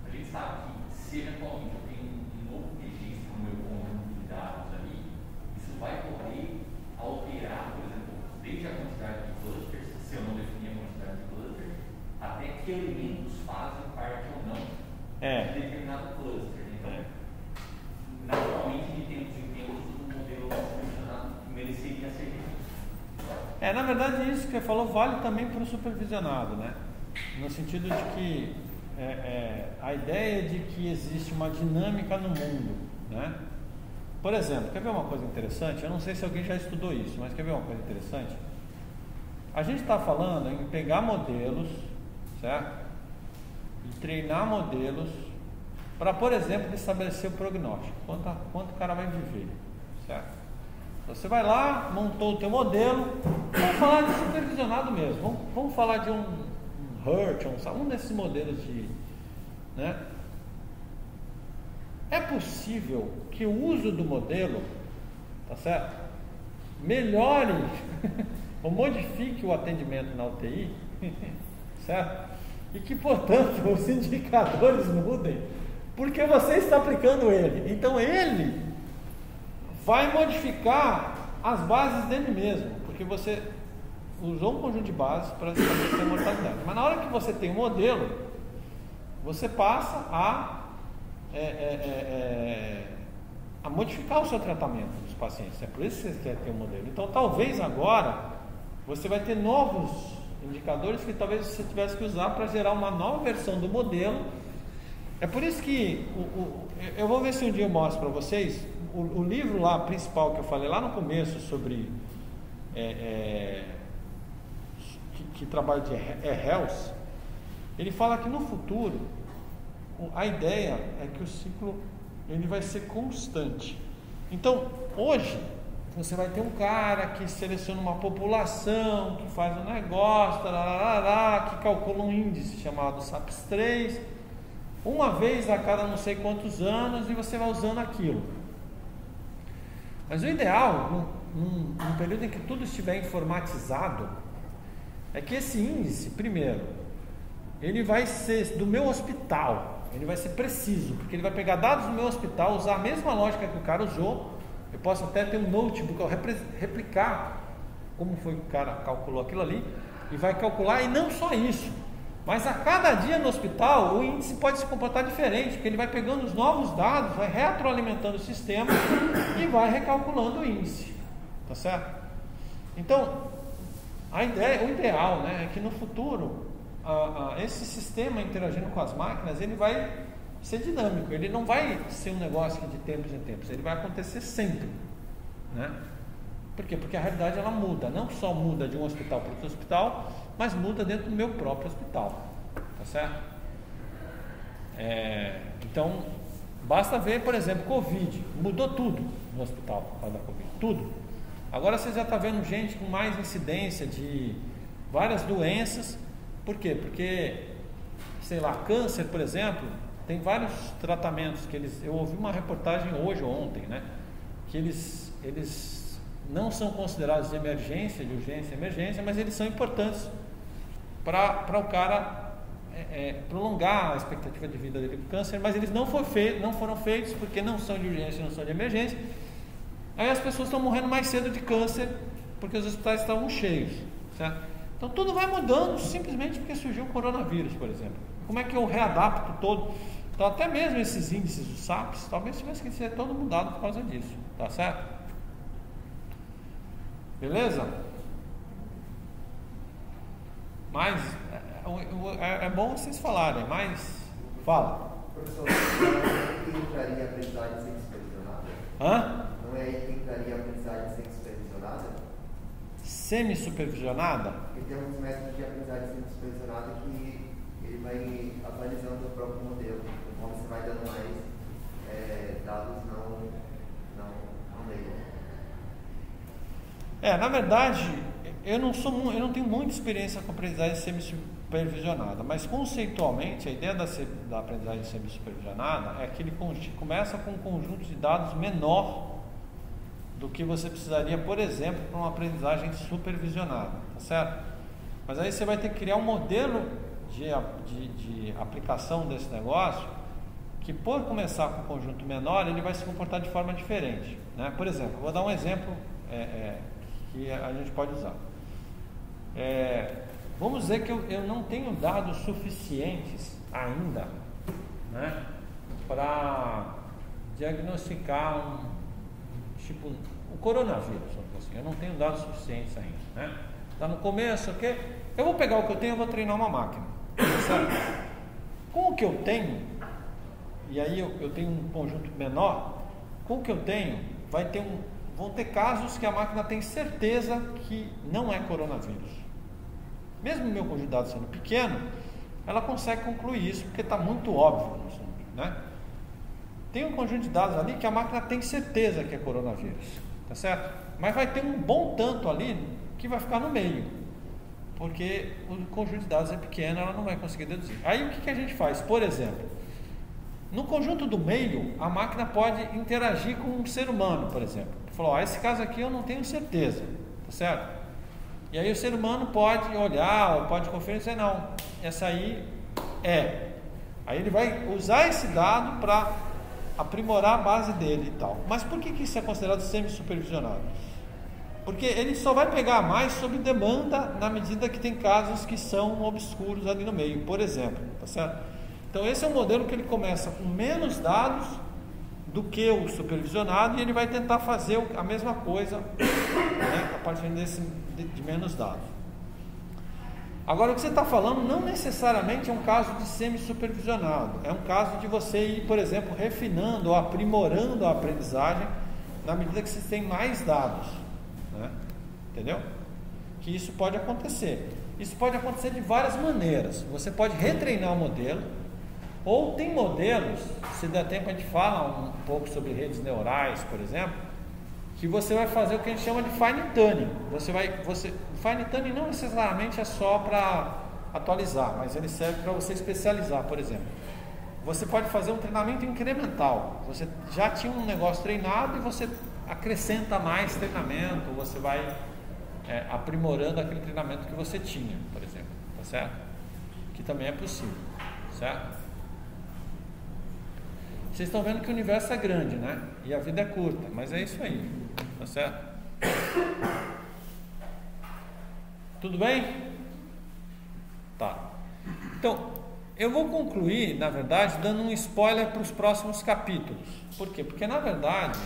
a gente sabe que se eventualmente eu tenho um novo registro no meu conjunto de dados ali, isso vai poder alterar, por exemplo, desde a quantidade de clusters, se eu não definir a quantidade de clusters, até que elementos fazem parte ou não É. de determinado cluster. Então, naturalmente, de tempos em tempos, o modelo supervisionado mereceria ser revisto. É, na verdade, isso que você falou vale também para o supervisionado, né? No sentido de que é, é, a ideia de que existe uma dinâmica no mundo, né? Por exemplo, quer ver uma coisa interessante? Eu não sei se alguém já estudou isso, mas quer ver uma coisa interessante? A gente está falando em pegar modelos, certo? E treinar modelos para, por exemplo, estabelecer o prognóstico. Quanto, quanto o cara vai viver, certo? Você vai lá, montou o teu modelo, vamos falar de supervisionado mesmo, vamos, vamos falar de um, um Hurt, um, um desses modelos de. Né? É possível que o uso do modelo, tá certo? Melhore ou modifique o atendimento na UTI, certo? E que, portanto, os indicadores mudem, porque você está aplicando ele. Então, ele vai modificar as bases dele mesmo, porque você usou um conjunto de bases para estabelecer a mortalidade. Mas na hora que você tem um modelo, você passa a, é, é, é, é, a modificar o seu tratamento dos pacientes. É por isso que você quer ter um modelo. Então, talvez agora você vai ter novos indicadores que talvez você tivesse que usar para gerar uma nova versão do modelo. É por isso que o, o, eu vou ver se um dia eu mostro para vocês o, o, livro lá principal que eu falei lá no começo sobre é, é, que, que trabalho de é health, ele fala que no futuro a ideia é que o ciclo ele vai ser constante. Então hoje você vai ter um cara que seleciona uma população, que faz um negócio, tararara, que calcula um índice chamado SAPS3, uma vez a cada não sei quantos anos e você vai usando aquilo. Mas o ideal, num, num, período em que tudo estiver informatizado, é que esse índice, primeiro, ele vai ser do meu hospital, ele vai ser preciso, porque ele vai pegar dados do meu hospital, usar a mesma lógica que o cara usou. Eu posso até ter um notebook, replicar como foi que o cara calculou aquilo ali, e vai calcular, e não só isso, mas a cada dia no hospital o índice pode se comportar diferente, porque ele vai pegando os novos dados, vai retroalimentando o sistema e vai recalculando o índice. Tá certo? Então, a ideia, o ideal né, é que no futuro a, a, esse sistema interagindo com as máquinas ele vai ser dinâmico, ele não vai ser um negócio de tempos em tempos, ele vai acontecer sempre. Né? Por quê? Porque a realidade ela muda, não só muda de um hospital para outro hospital, mas muda dentro do meu próprio hospital. Tá certo? É, então, basta ver, por exemplo, Covid. Mudou tudo no hospital por causa da Covid. Tudo. Agora você já está vendo gente com mais incidência de várias doenças. Por quê? Porque, sei lá, câncer, por exemplo, tem vários tratamentos que eles. Eu ouvi uma reportagem hoje ou ontem, né? Que eles, eles não são considerados de emergência, de urgência emergência, mas eles são importantes para o cara é, é, prolongar a expectativa de vida dele com câncer, mas eles não, feito, não foram feitos porque não são de urgência, não são de emergência. Aí as pessoas estão morrendo mais cedo de câncer porque os hospitais estavam cheios. Certo? Então tudo vai mudando simplesmente porque surgiu o coronavírus, por exemplo. Como é que eu readapto todo? Então até mesmo esses índices do SAPS, talvez tivesse que ser todo mudado por causa disso. Tá certo? Beleza? Mas é, é, é, bom vocês falarem, mas fala. Professor, não é entraria aprendizagem sem supervisionada? Hã? Não é aí que entraria aprendizagem sem supervisionada? Semi-supervisionada? Porque tem alguns métodos de aprendizagem sem supervisionada que ele vai atualizando o próprio modelo, conforme você vai dando mais é, dados não, não, não leiam. É, na verdade, eu não sou eu não tenho muita experiência com aprendizagem semi-supervisionada, mas conceitualmente a ideia da, da aprendizagem semi-supervisionada é que ele começa com um conjunto de dados menor do que você precisaria, por exemplo, para uma aprendizagem supervisionada, tá certo? Mas aí você vai ter que criar um modelo de, de, de aplicação desse negócio que por começar com um conjunto menor, ele vai se comportar de forma diferente. Né? Por exemplo, vou dar um exemplo é, é, que a gente pode usar. É, vamos dizer que eu, eu não tenho dados suficientes ainda né, para diagnosticar um, tipo o coronavírus, assim. Eu não tenho dados suficientes ainda. Né? Está no começo, ok? Eu vou pegar o que eu tenho e vou treinar uma máquina. Com o que eu tenho, e aí eu, eu tenho um conjunto menor, com o que eu tenho, vai ter um, vão ter casos que a máquina tem certeza que não é coronavírus. Mesmo o meu dados sendo pequeno, ela consegue concluir isso porque está muito óbvio no assunto, né? Tem um conjunto de dados ali que a máquina tem certeza que é coronavírus, tá certo? Mas vai ter um bom tanto ali que vai ficar no meio, porque o conjunto de dados é pequeno, ela não vai conseguir deduzir. Aí o que, que a gente faz? Por exemplo, no conjunto do meio, a máquina pode interagir com um ser humano, por exemplo. Falou, ó, esse caso aqui eu não tenho certeza, tá certo? E aí o ser humano pode olhar, pode conferir e dizer, não, essa aí é. Aí ele vai usar esse dado para aprimorar a base dele e tal. Mas por que, que isso é considerado semi-supervisionado? Porque ele só vai pegar mais sob demanda na medida que tem casos que são obscuros ali no meio, por exemplo, tá certo? Então esse é um modelo que ele começa com menos dados do que o supervisionado e ele vai tentar fazer a mesma coisa né, a partir desse, de, de menos dados. Agora o que você está falando não necessariamente é um caso de semi-supervisionado, é um caso de você ir, por exemplo, refinando ou aprimorando a aprendizagem na medida que você tem mais dados. Né? Entendeu? Que isso pode acontecer. Isso pode acontecer de várias maneiras. Você pode retreinar o modelo, ou tem modelos, se der tempo a gente fala um pouco sobre redes neurais, por exemplo, que você vai fazer o que a gente chama de fine tuning. Você vai, você, fine tuning não necessariamente é só para atualizar, mas ele serve para você especializar, por exemplo. Você pode fazer um treinamento incremental. Você já tinha um negócio treinado e você acrescenta mais treinamento, você vai é, aprimorando aquele treinamento que você tinha, por exemplo, tá certo? Que também é possível, certo? Vocês estão vendo que o universo é grande, né? E a vida é curta, mas é isso aí, tá certo? Tudo bem? Tá. Então, eu vou concluir, na verdade, dando um spoiler para os próximos capítulos. Por quê? Porque, na verdade,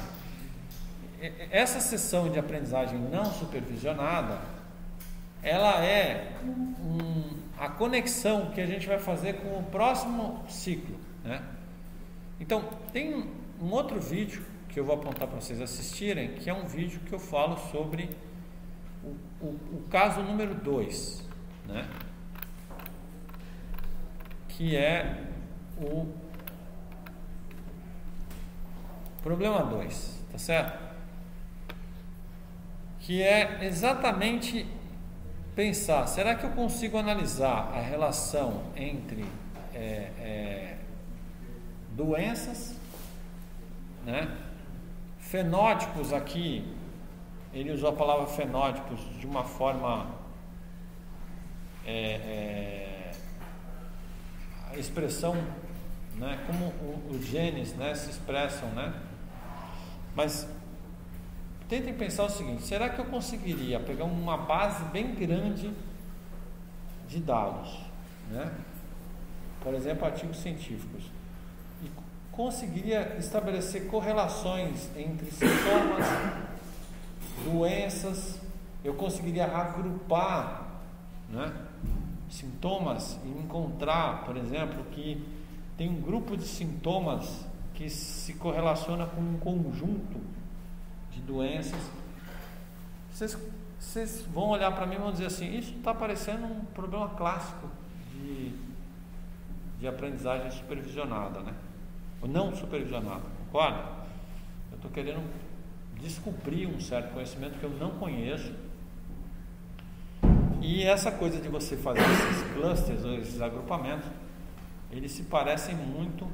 essa sessão de aprendizagem não supervisionada, ela é um- a conexão que a gente vai fazer com o próximo ciclo, né? Então, tem um, outro vídeo que eu vou apontar para vocês assistirem, que é um vídeo que eu falo sobre o, o, o caso número 2, né? que é o problema 2, tá certo? Que é exatamente pensar, será que eu consigo analisar a relação entre é, é, doenças, né? fenótipos aqui, ele usou a palavra fenótipos de uma forma é, é, a expressão, né, como os genes né, se expressam, né? Mas tentem pensar o seguinte: será que eu conseguiria pegar uma base bem grande de dados, né? Por exemplo, artigos científicos, conseguiria estabelecer correlações entre sintomas, doenças, eu conseguiria agrupar, né? sintomas e encontrar, por exemplo, que tem um grupo de sintomas que se correlaciona com um conjunto de doenças. Vocês, vocês vão olhar para mim e vão dizer assim: isso está parecendo um problema clássico de, de aprendizagem supervisionada, né? Ou não supervisionada, concorda? Eu estou querendo descobrir um certo conhecimento que eu não conheço e essa coisa de você fazer esses clusters, ou esses agrupamentos, eles se parecem muito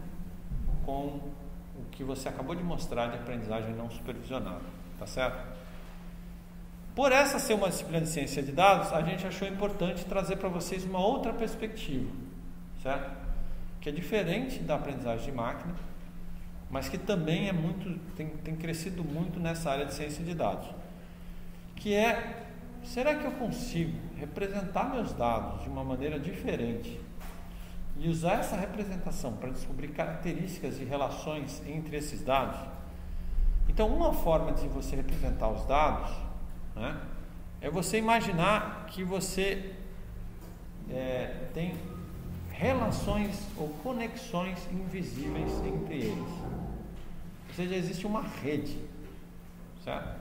com o que você acabou de mostrar de aprendizagem não supervisionada, tá certo? por essa ser uma disciplina de ciência de dados, a gente achou importante trazer para vocês uma outra perspectiva, certo? Que é diferente da aprendizagem de máquina, mas que também é muito tem, tem crescido muito nessa área de ciência de dados, que é será que eu consigo representar meus dados de uma maneira diferente e usar essa representação para descobrir características e relações entre esses dados? Então, uma forma de você representar os dados né, é você imaginar que você é, tem relações ou conexões invisíveis entre eles. Ou seja, existe uma rede, certo?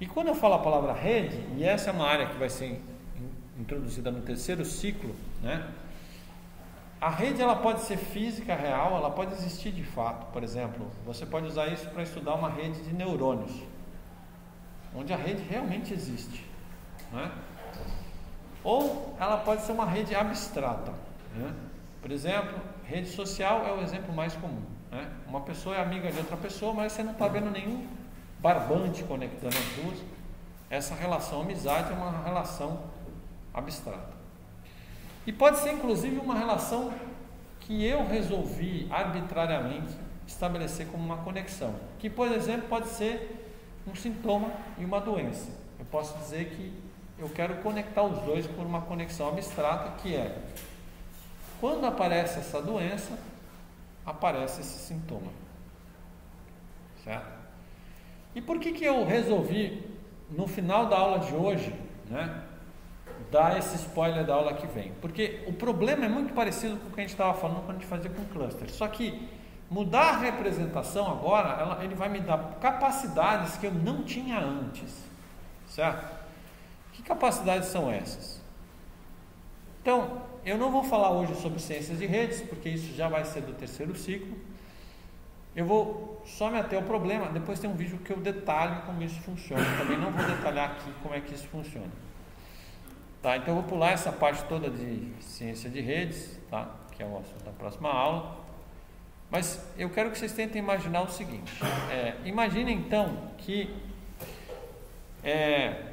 E quando eu falo a palavra rede, e essa é uma área que vai ser introduzida no terceiro ciclo, né? A rede ela pode ser física real, ela pode existir de fato. Por exemplo, você pode usar isso para estudar uma rede de neurônios, onde a rede realmente existe, né? Ou ela pode ser uma rede abstrata, né? Por exemplo, rede social é o exemplo mais comum. Né? Uma pessoa é amiga de outra pessoa, mas você não está vendo nenhum barbante conectando as duas. Essa relação amizade é uma relação abstrata. E pode ser inclusive uma relação que eu resolvi arbitrariamente estabelecer como uma conexão, que por exemplo pode ser um sintoma e uma doença. Eu posso dizer que eu quero conectar os dois por uma conexão abstrata que é quando aparece essa doença, aparece esse sintoma. Certo? E por que, que eu resolvi, no final da aula de hoje, né, dar esse spoiler da aula que vem? Porque o problema é muito parecido com o que a gente estava falando quando a gente fazia com cluster. Só que mudar a representação agora, ela, ele vai me dar capacidades que eu não tinha antes. Certo? Que capacidades são essas? Então, eu não vou falar hoje sobre ciências de redes, porque isso já vai ser do terceiro ciclo. Eu vou só me ater ao problema, depois tem um vídeo que eu detalho como isso funciona. Também não vou detalhar aqui como é que isso funciona. Tá, então eu vou pular essa parte toda de ciência de redes, tá? que é o assunto da próxima aula. Mas eu quero que vocês tentem imaginar o seguinte: é, imagine então que é,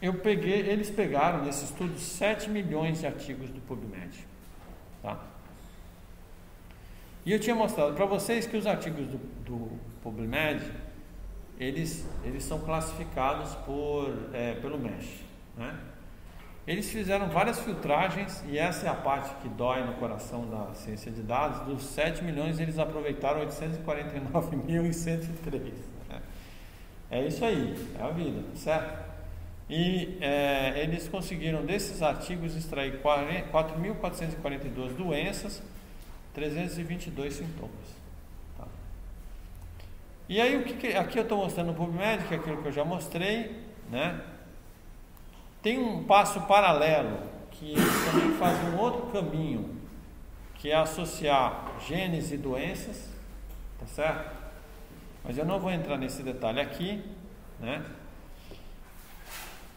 eu peguei, eles pegaram nesse estudo 7 milhões de artigos do PubMed. Tá? E eu tinha mostrado para vocês que os artigos do, do PubMed, eles, eles são classificados por, é, pelo MESH. Né? Eles fizeram várias filtragens e essa é a parte que dói no coração da ciência de dados. Dos 7 milhões, eles aproveitaram 849.103. Né? É isso aí, é a vida, certo? E é, eles conseguiram desses artigos extrair 4.442 doenças, 322 sintomas. Tá? E aí o que, que aqui eu estou mostrando no PubMed, que é aquilo que eu já mostrei, né? Tem um passo paralelo que também fazem um outro caminho, que é associar genes e doenças, tá certo? Mas eu não vou entrar nesse detalhe aqui, né?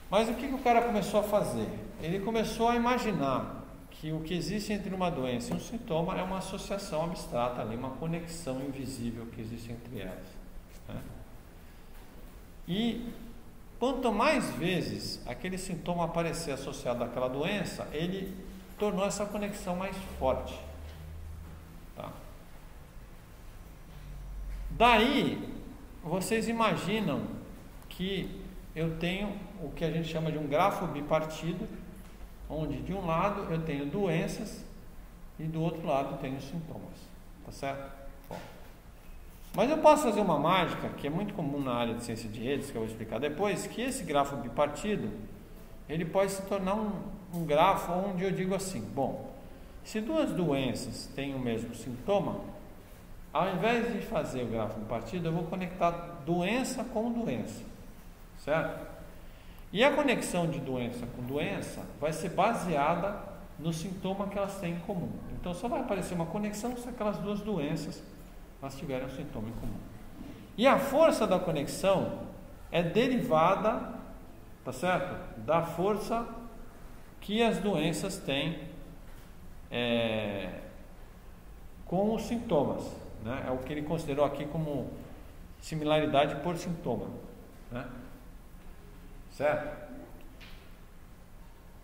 Mas o que, que o cara começou a fazer? Ele começou a imaginar que o que existe entre uma doença e um sintoma é uma associação abstrata ali, uma conexão invisível que existe entre elas. Né? E quanto mais vezes aquele sintoma aparecer associado àquela doença, ele tornou essa conexão mais forte. Tá? Daí, vocês imaginam que eu tenho o que a gente chama de um grafo bipartido, onde de um lado eu tenho doenças e do outro lado eu tenho sintomas. Tá certo? Bom. Mas eu posso fazer uma mágica que é muito comum na área de ciência de redes, que eu vou explicar depois, que esse grafo bipartido ele pode se tornar um, um grafo onde eu digo assim, bom, se duas doenças têm o mesmo sintoma, ao invés de fazer o grafo bipartido, eu vou conectar doença com doença. Certo? E a conexão de doença com doença vai ser baseada no sintoma que elas têm em comum. Então só vai aparecer uma conexão se aquelas duas doenças elas tiverem um sintoma em comum. E a força da conexão é derivada, tá certo? Da força que as doenças têm é, com os sintomas. Né? É o que ele considerou aqui como similaridade por sintoma. Né? Certo?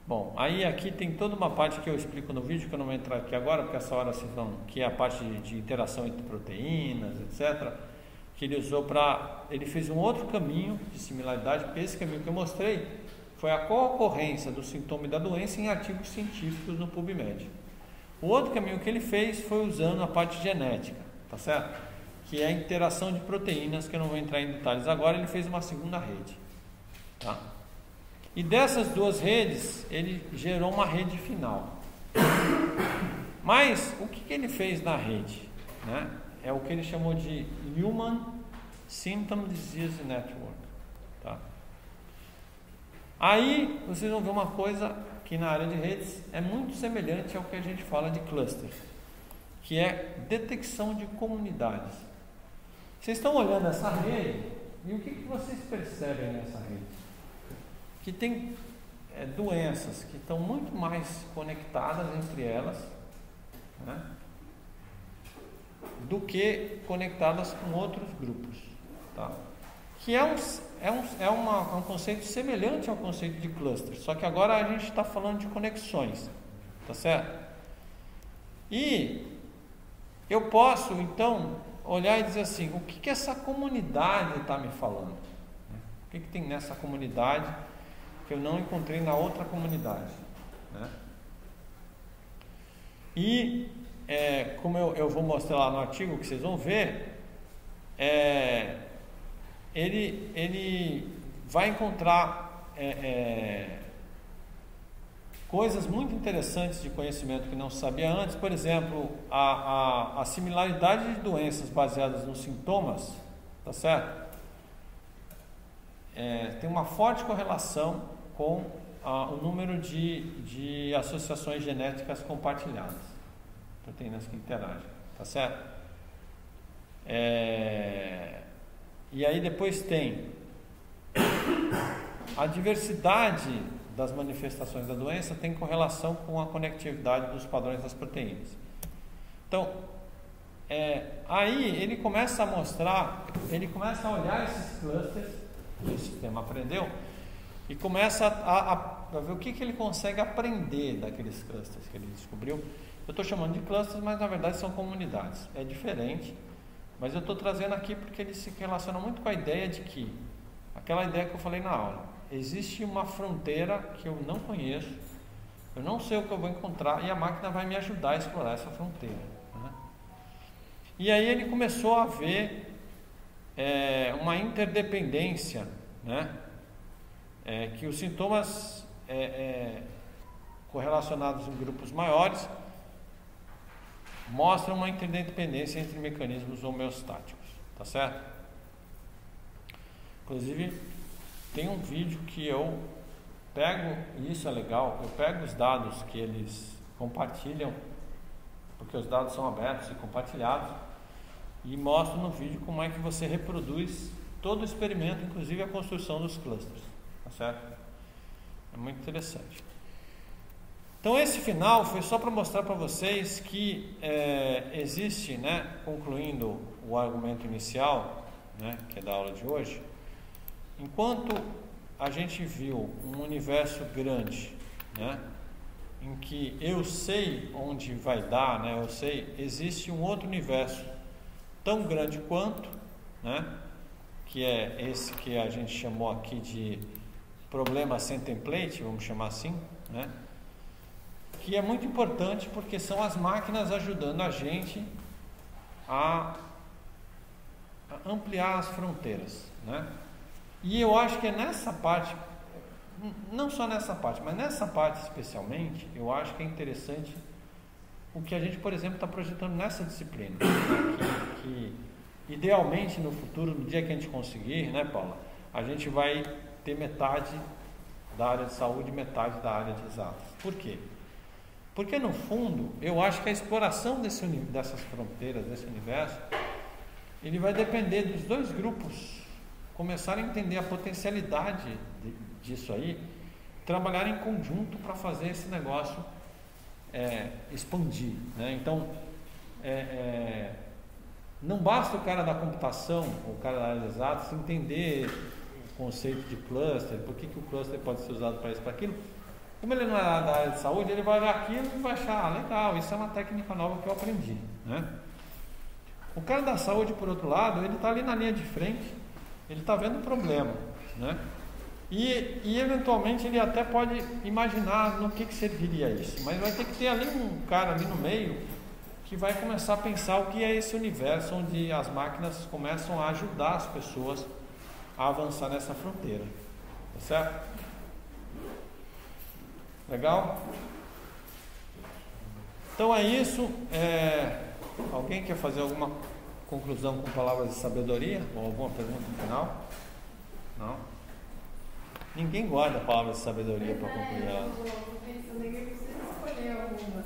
Bom, aí aqui tem toda uma parte que eu explico no vídeo, que eu não vou entrar aqui agora, porque essa hora vão, que é a parte de, de interação entre proteínas, etc. Que ele usou para. Ele fez um outro caminho de similaridade, porque esse caminho que eu mostrei foi a co-ocorrência do sintoma e da doença em artigos científicos no PubMed. O outro caminho que ele fez foi usando a parte genética, tá certo? Que é a interação de proteínas, que eu não vou entrar em detalhes agora, ele fez uma segunda rede, tá? E dessas duas redes, ele gerou uma rede final. Mas o que, que ele fez na rede? Né? É o que ele chamou de Human Symptom Disease Network. Tá? Aí vocês vão ver uma coisa que na área de redes é muito semelhante ao que a gente fala de cluster, que é detecção de comunidades. Vocês estão olhando essa rede e o que, que vocês percebem nessa rede? Que tem é, doenças que estão muito mais conectadas entre elas né, do que conectadas com outros grupos. Tá? Que é, um, é, um, é uma, um conceito semelhante ao conceito de cluster, só que agora a gente está falando de conexões. Tá certo? E eu posso então olhar e dizer assim: o que, que essa comunidade está me falando? O que, que tem nessa comunidade? Eu não encontrei na outra comunidade. Né? E, é, como eu, eu, vou mostrar lá no artigo que vocês vão ver, é, ele, ele vai encontrar é, é coisas muito interessantes de conhecimento que não sabia antes. Por exemplo, a, a, a similaridade de doenças baseadas nos sintomas, tá certo? É, tem uma forte correlação com ah, o número de, de associações genéticas compartilhadas, proteínas que interagem, tá certo? É, e aí depois tem a diversidade das manifestações da doença tem correlação com a conectividade dos padrões das proteínas. Então, é, aí ele começa a mostrar, ele começa a olhar esses clusters que o sistema aprendeu e começa a, a, a ver o que, que ele consegue aprender daqueles clusters que ele descobriu. Eu estou chamando de clusters, mas na verdade são comunidades. É diferente, mas eu estou trazendo aqui porque ele se relaciona muito com a ideia de que, aquela ideia que eu falei na aula, existe uma fronteira que eu não conheço, eu não sei o que eu vou encontrar e a máquina vai me ajudar a explorar essa fronteira. Né? E aí ele começou a ver é, uma interdependência, né? É, que os sintomas é, é, correlacionados em grupos maiores mostram uma interdependência entre mecanismos homeostáticos, tá certo? Inclusive, tem um vídeo que eu pego, e isso é legal, eu pego os dados que eles compartilham, porque os dados são abertos e compartilhados, e mostro no vídeo como é que você reproduz todo o experimento, inclusive a construção dos clusters certo? É muito interessante. Então esse final foi só para mostrar para vocês que é, existe, né, concluindo o argumento inicial, né, que é da aula de hoje, enquanto a gente viu um universo grande, né, em que eu sei onde vai dar, né, eu sei, existe um outro universo tão grande quanto, né, que é esse que a gente chamou aqui de problema sem template, vamos chamar assim, né? que é muito importante porque são as máquinas ajudando a gente a, a ampliar as fronteiras. Né? E eu acho que é nessa parte, não só nessa parte, mas nessa parte especialmente, eu acho que é interessante o que a gente, por exemplo, está projetando nessa disciplina. Né? Que, que, idealmente no futuro, no dia que a gente conseguir, né, Paula, a gente vai ter metade da área de saúde e metade da área de exatas. Por quê? Porque no fundo, eu acho que a exploração desse, dessas fronteiras, desse universo, ele vai depender dos dois grupos começarem a entender a potencialidade de, disso aí, trabalhar em conjunto para fazer esse negócio é, expandir. Né? Então, é, é, não basta o cara da computação, o cara da área de exatas, entender conceito de cluster, por que, que o cluster pode ser usado para isso, para aquilo. Como ele não é da área de saúde, ele vai olhar aquilo e vai achar, ah, legal, isso é uma técnica nova que eu aprendi. Né? O cara da saúde, por outro lado, ele está ali na linha de frente, ele está vendo o problema. Né? E, e, eventualmente ele até pode imaginar no que, que serviria isso, mas vai ter que ter ali um cara ali no meio que vai começar a pensar o que é esse universo onde as máquinas começam a ajudar as pessoas a avançar nessa fronteira. Tá certo? Legal? Então é isso. É... Alguém quer fazer alguma conclusão com palavras de sabedoria? Ou alguma pergunta no final? Não? Ninguém guarda palavras de sabedoria para concluir ela.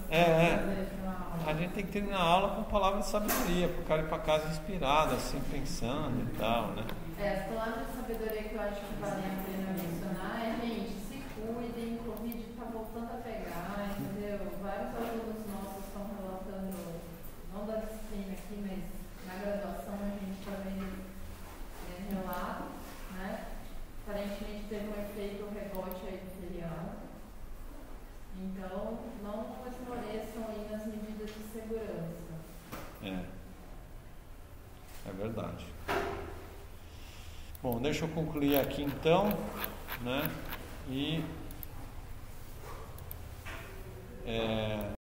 É, é. A gente tem que terminar a aula com palavras de sabedoria, para o cara ir para casa inspirado, assim, pensando e tal, né? É, as de sabedoria que eu acho que valem a pena mencionar é, gente, se cuidem, o Covid está voltando a pegar, entendeu? Vários alunos nossos estão relatando, não da disciplina aqui, mas na graduação a gente também é, relatos, né? Aparentemente teve um efeito rebote aí do feriado. Então, não esmoreçam aí nas medidas de segurança. É. É verdade. Bom, deixa eu concluir aqui então, né? E é,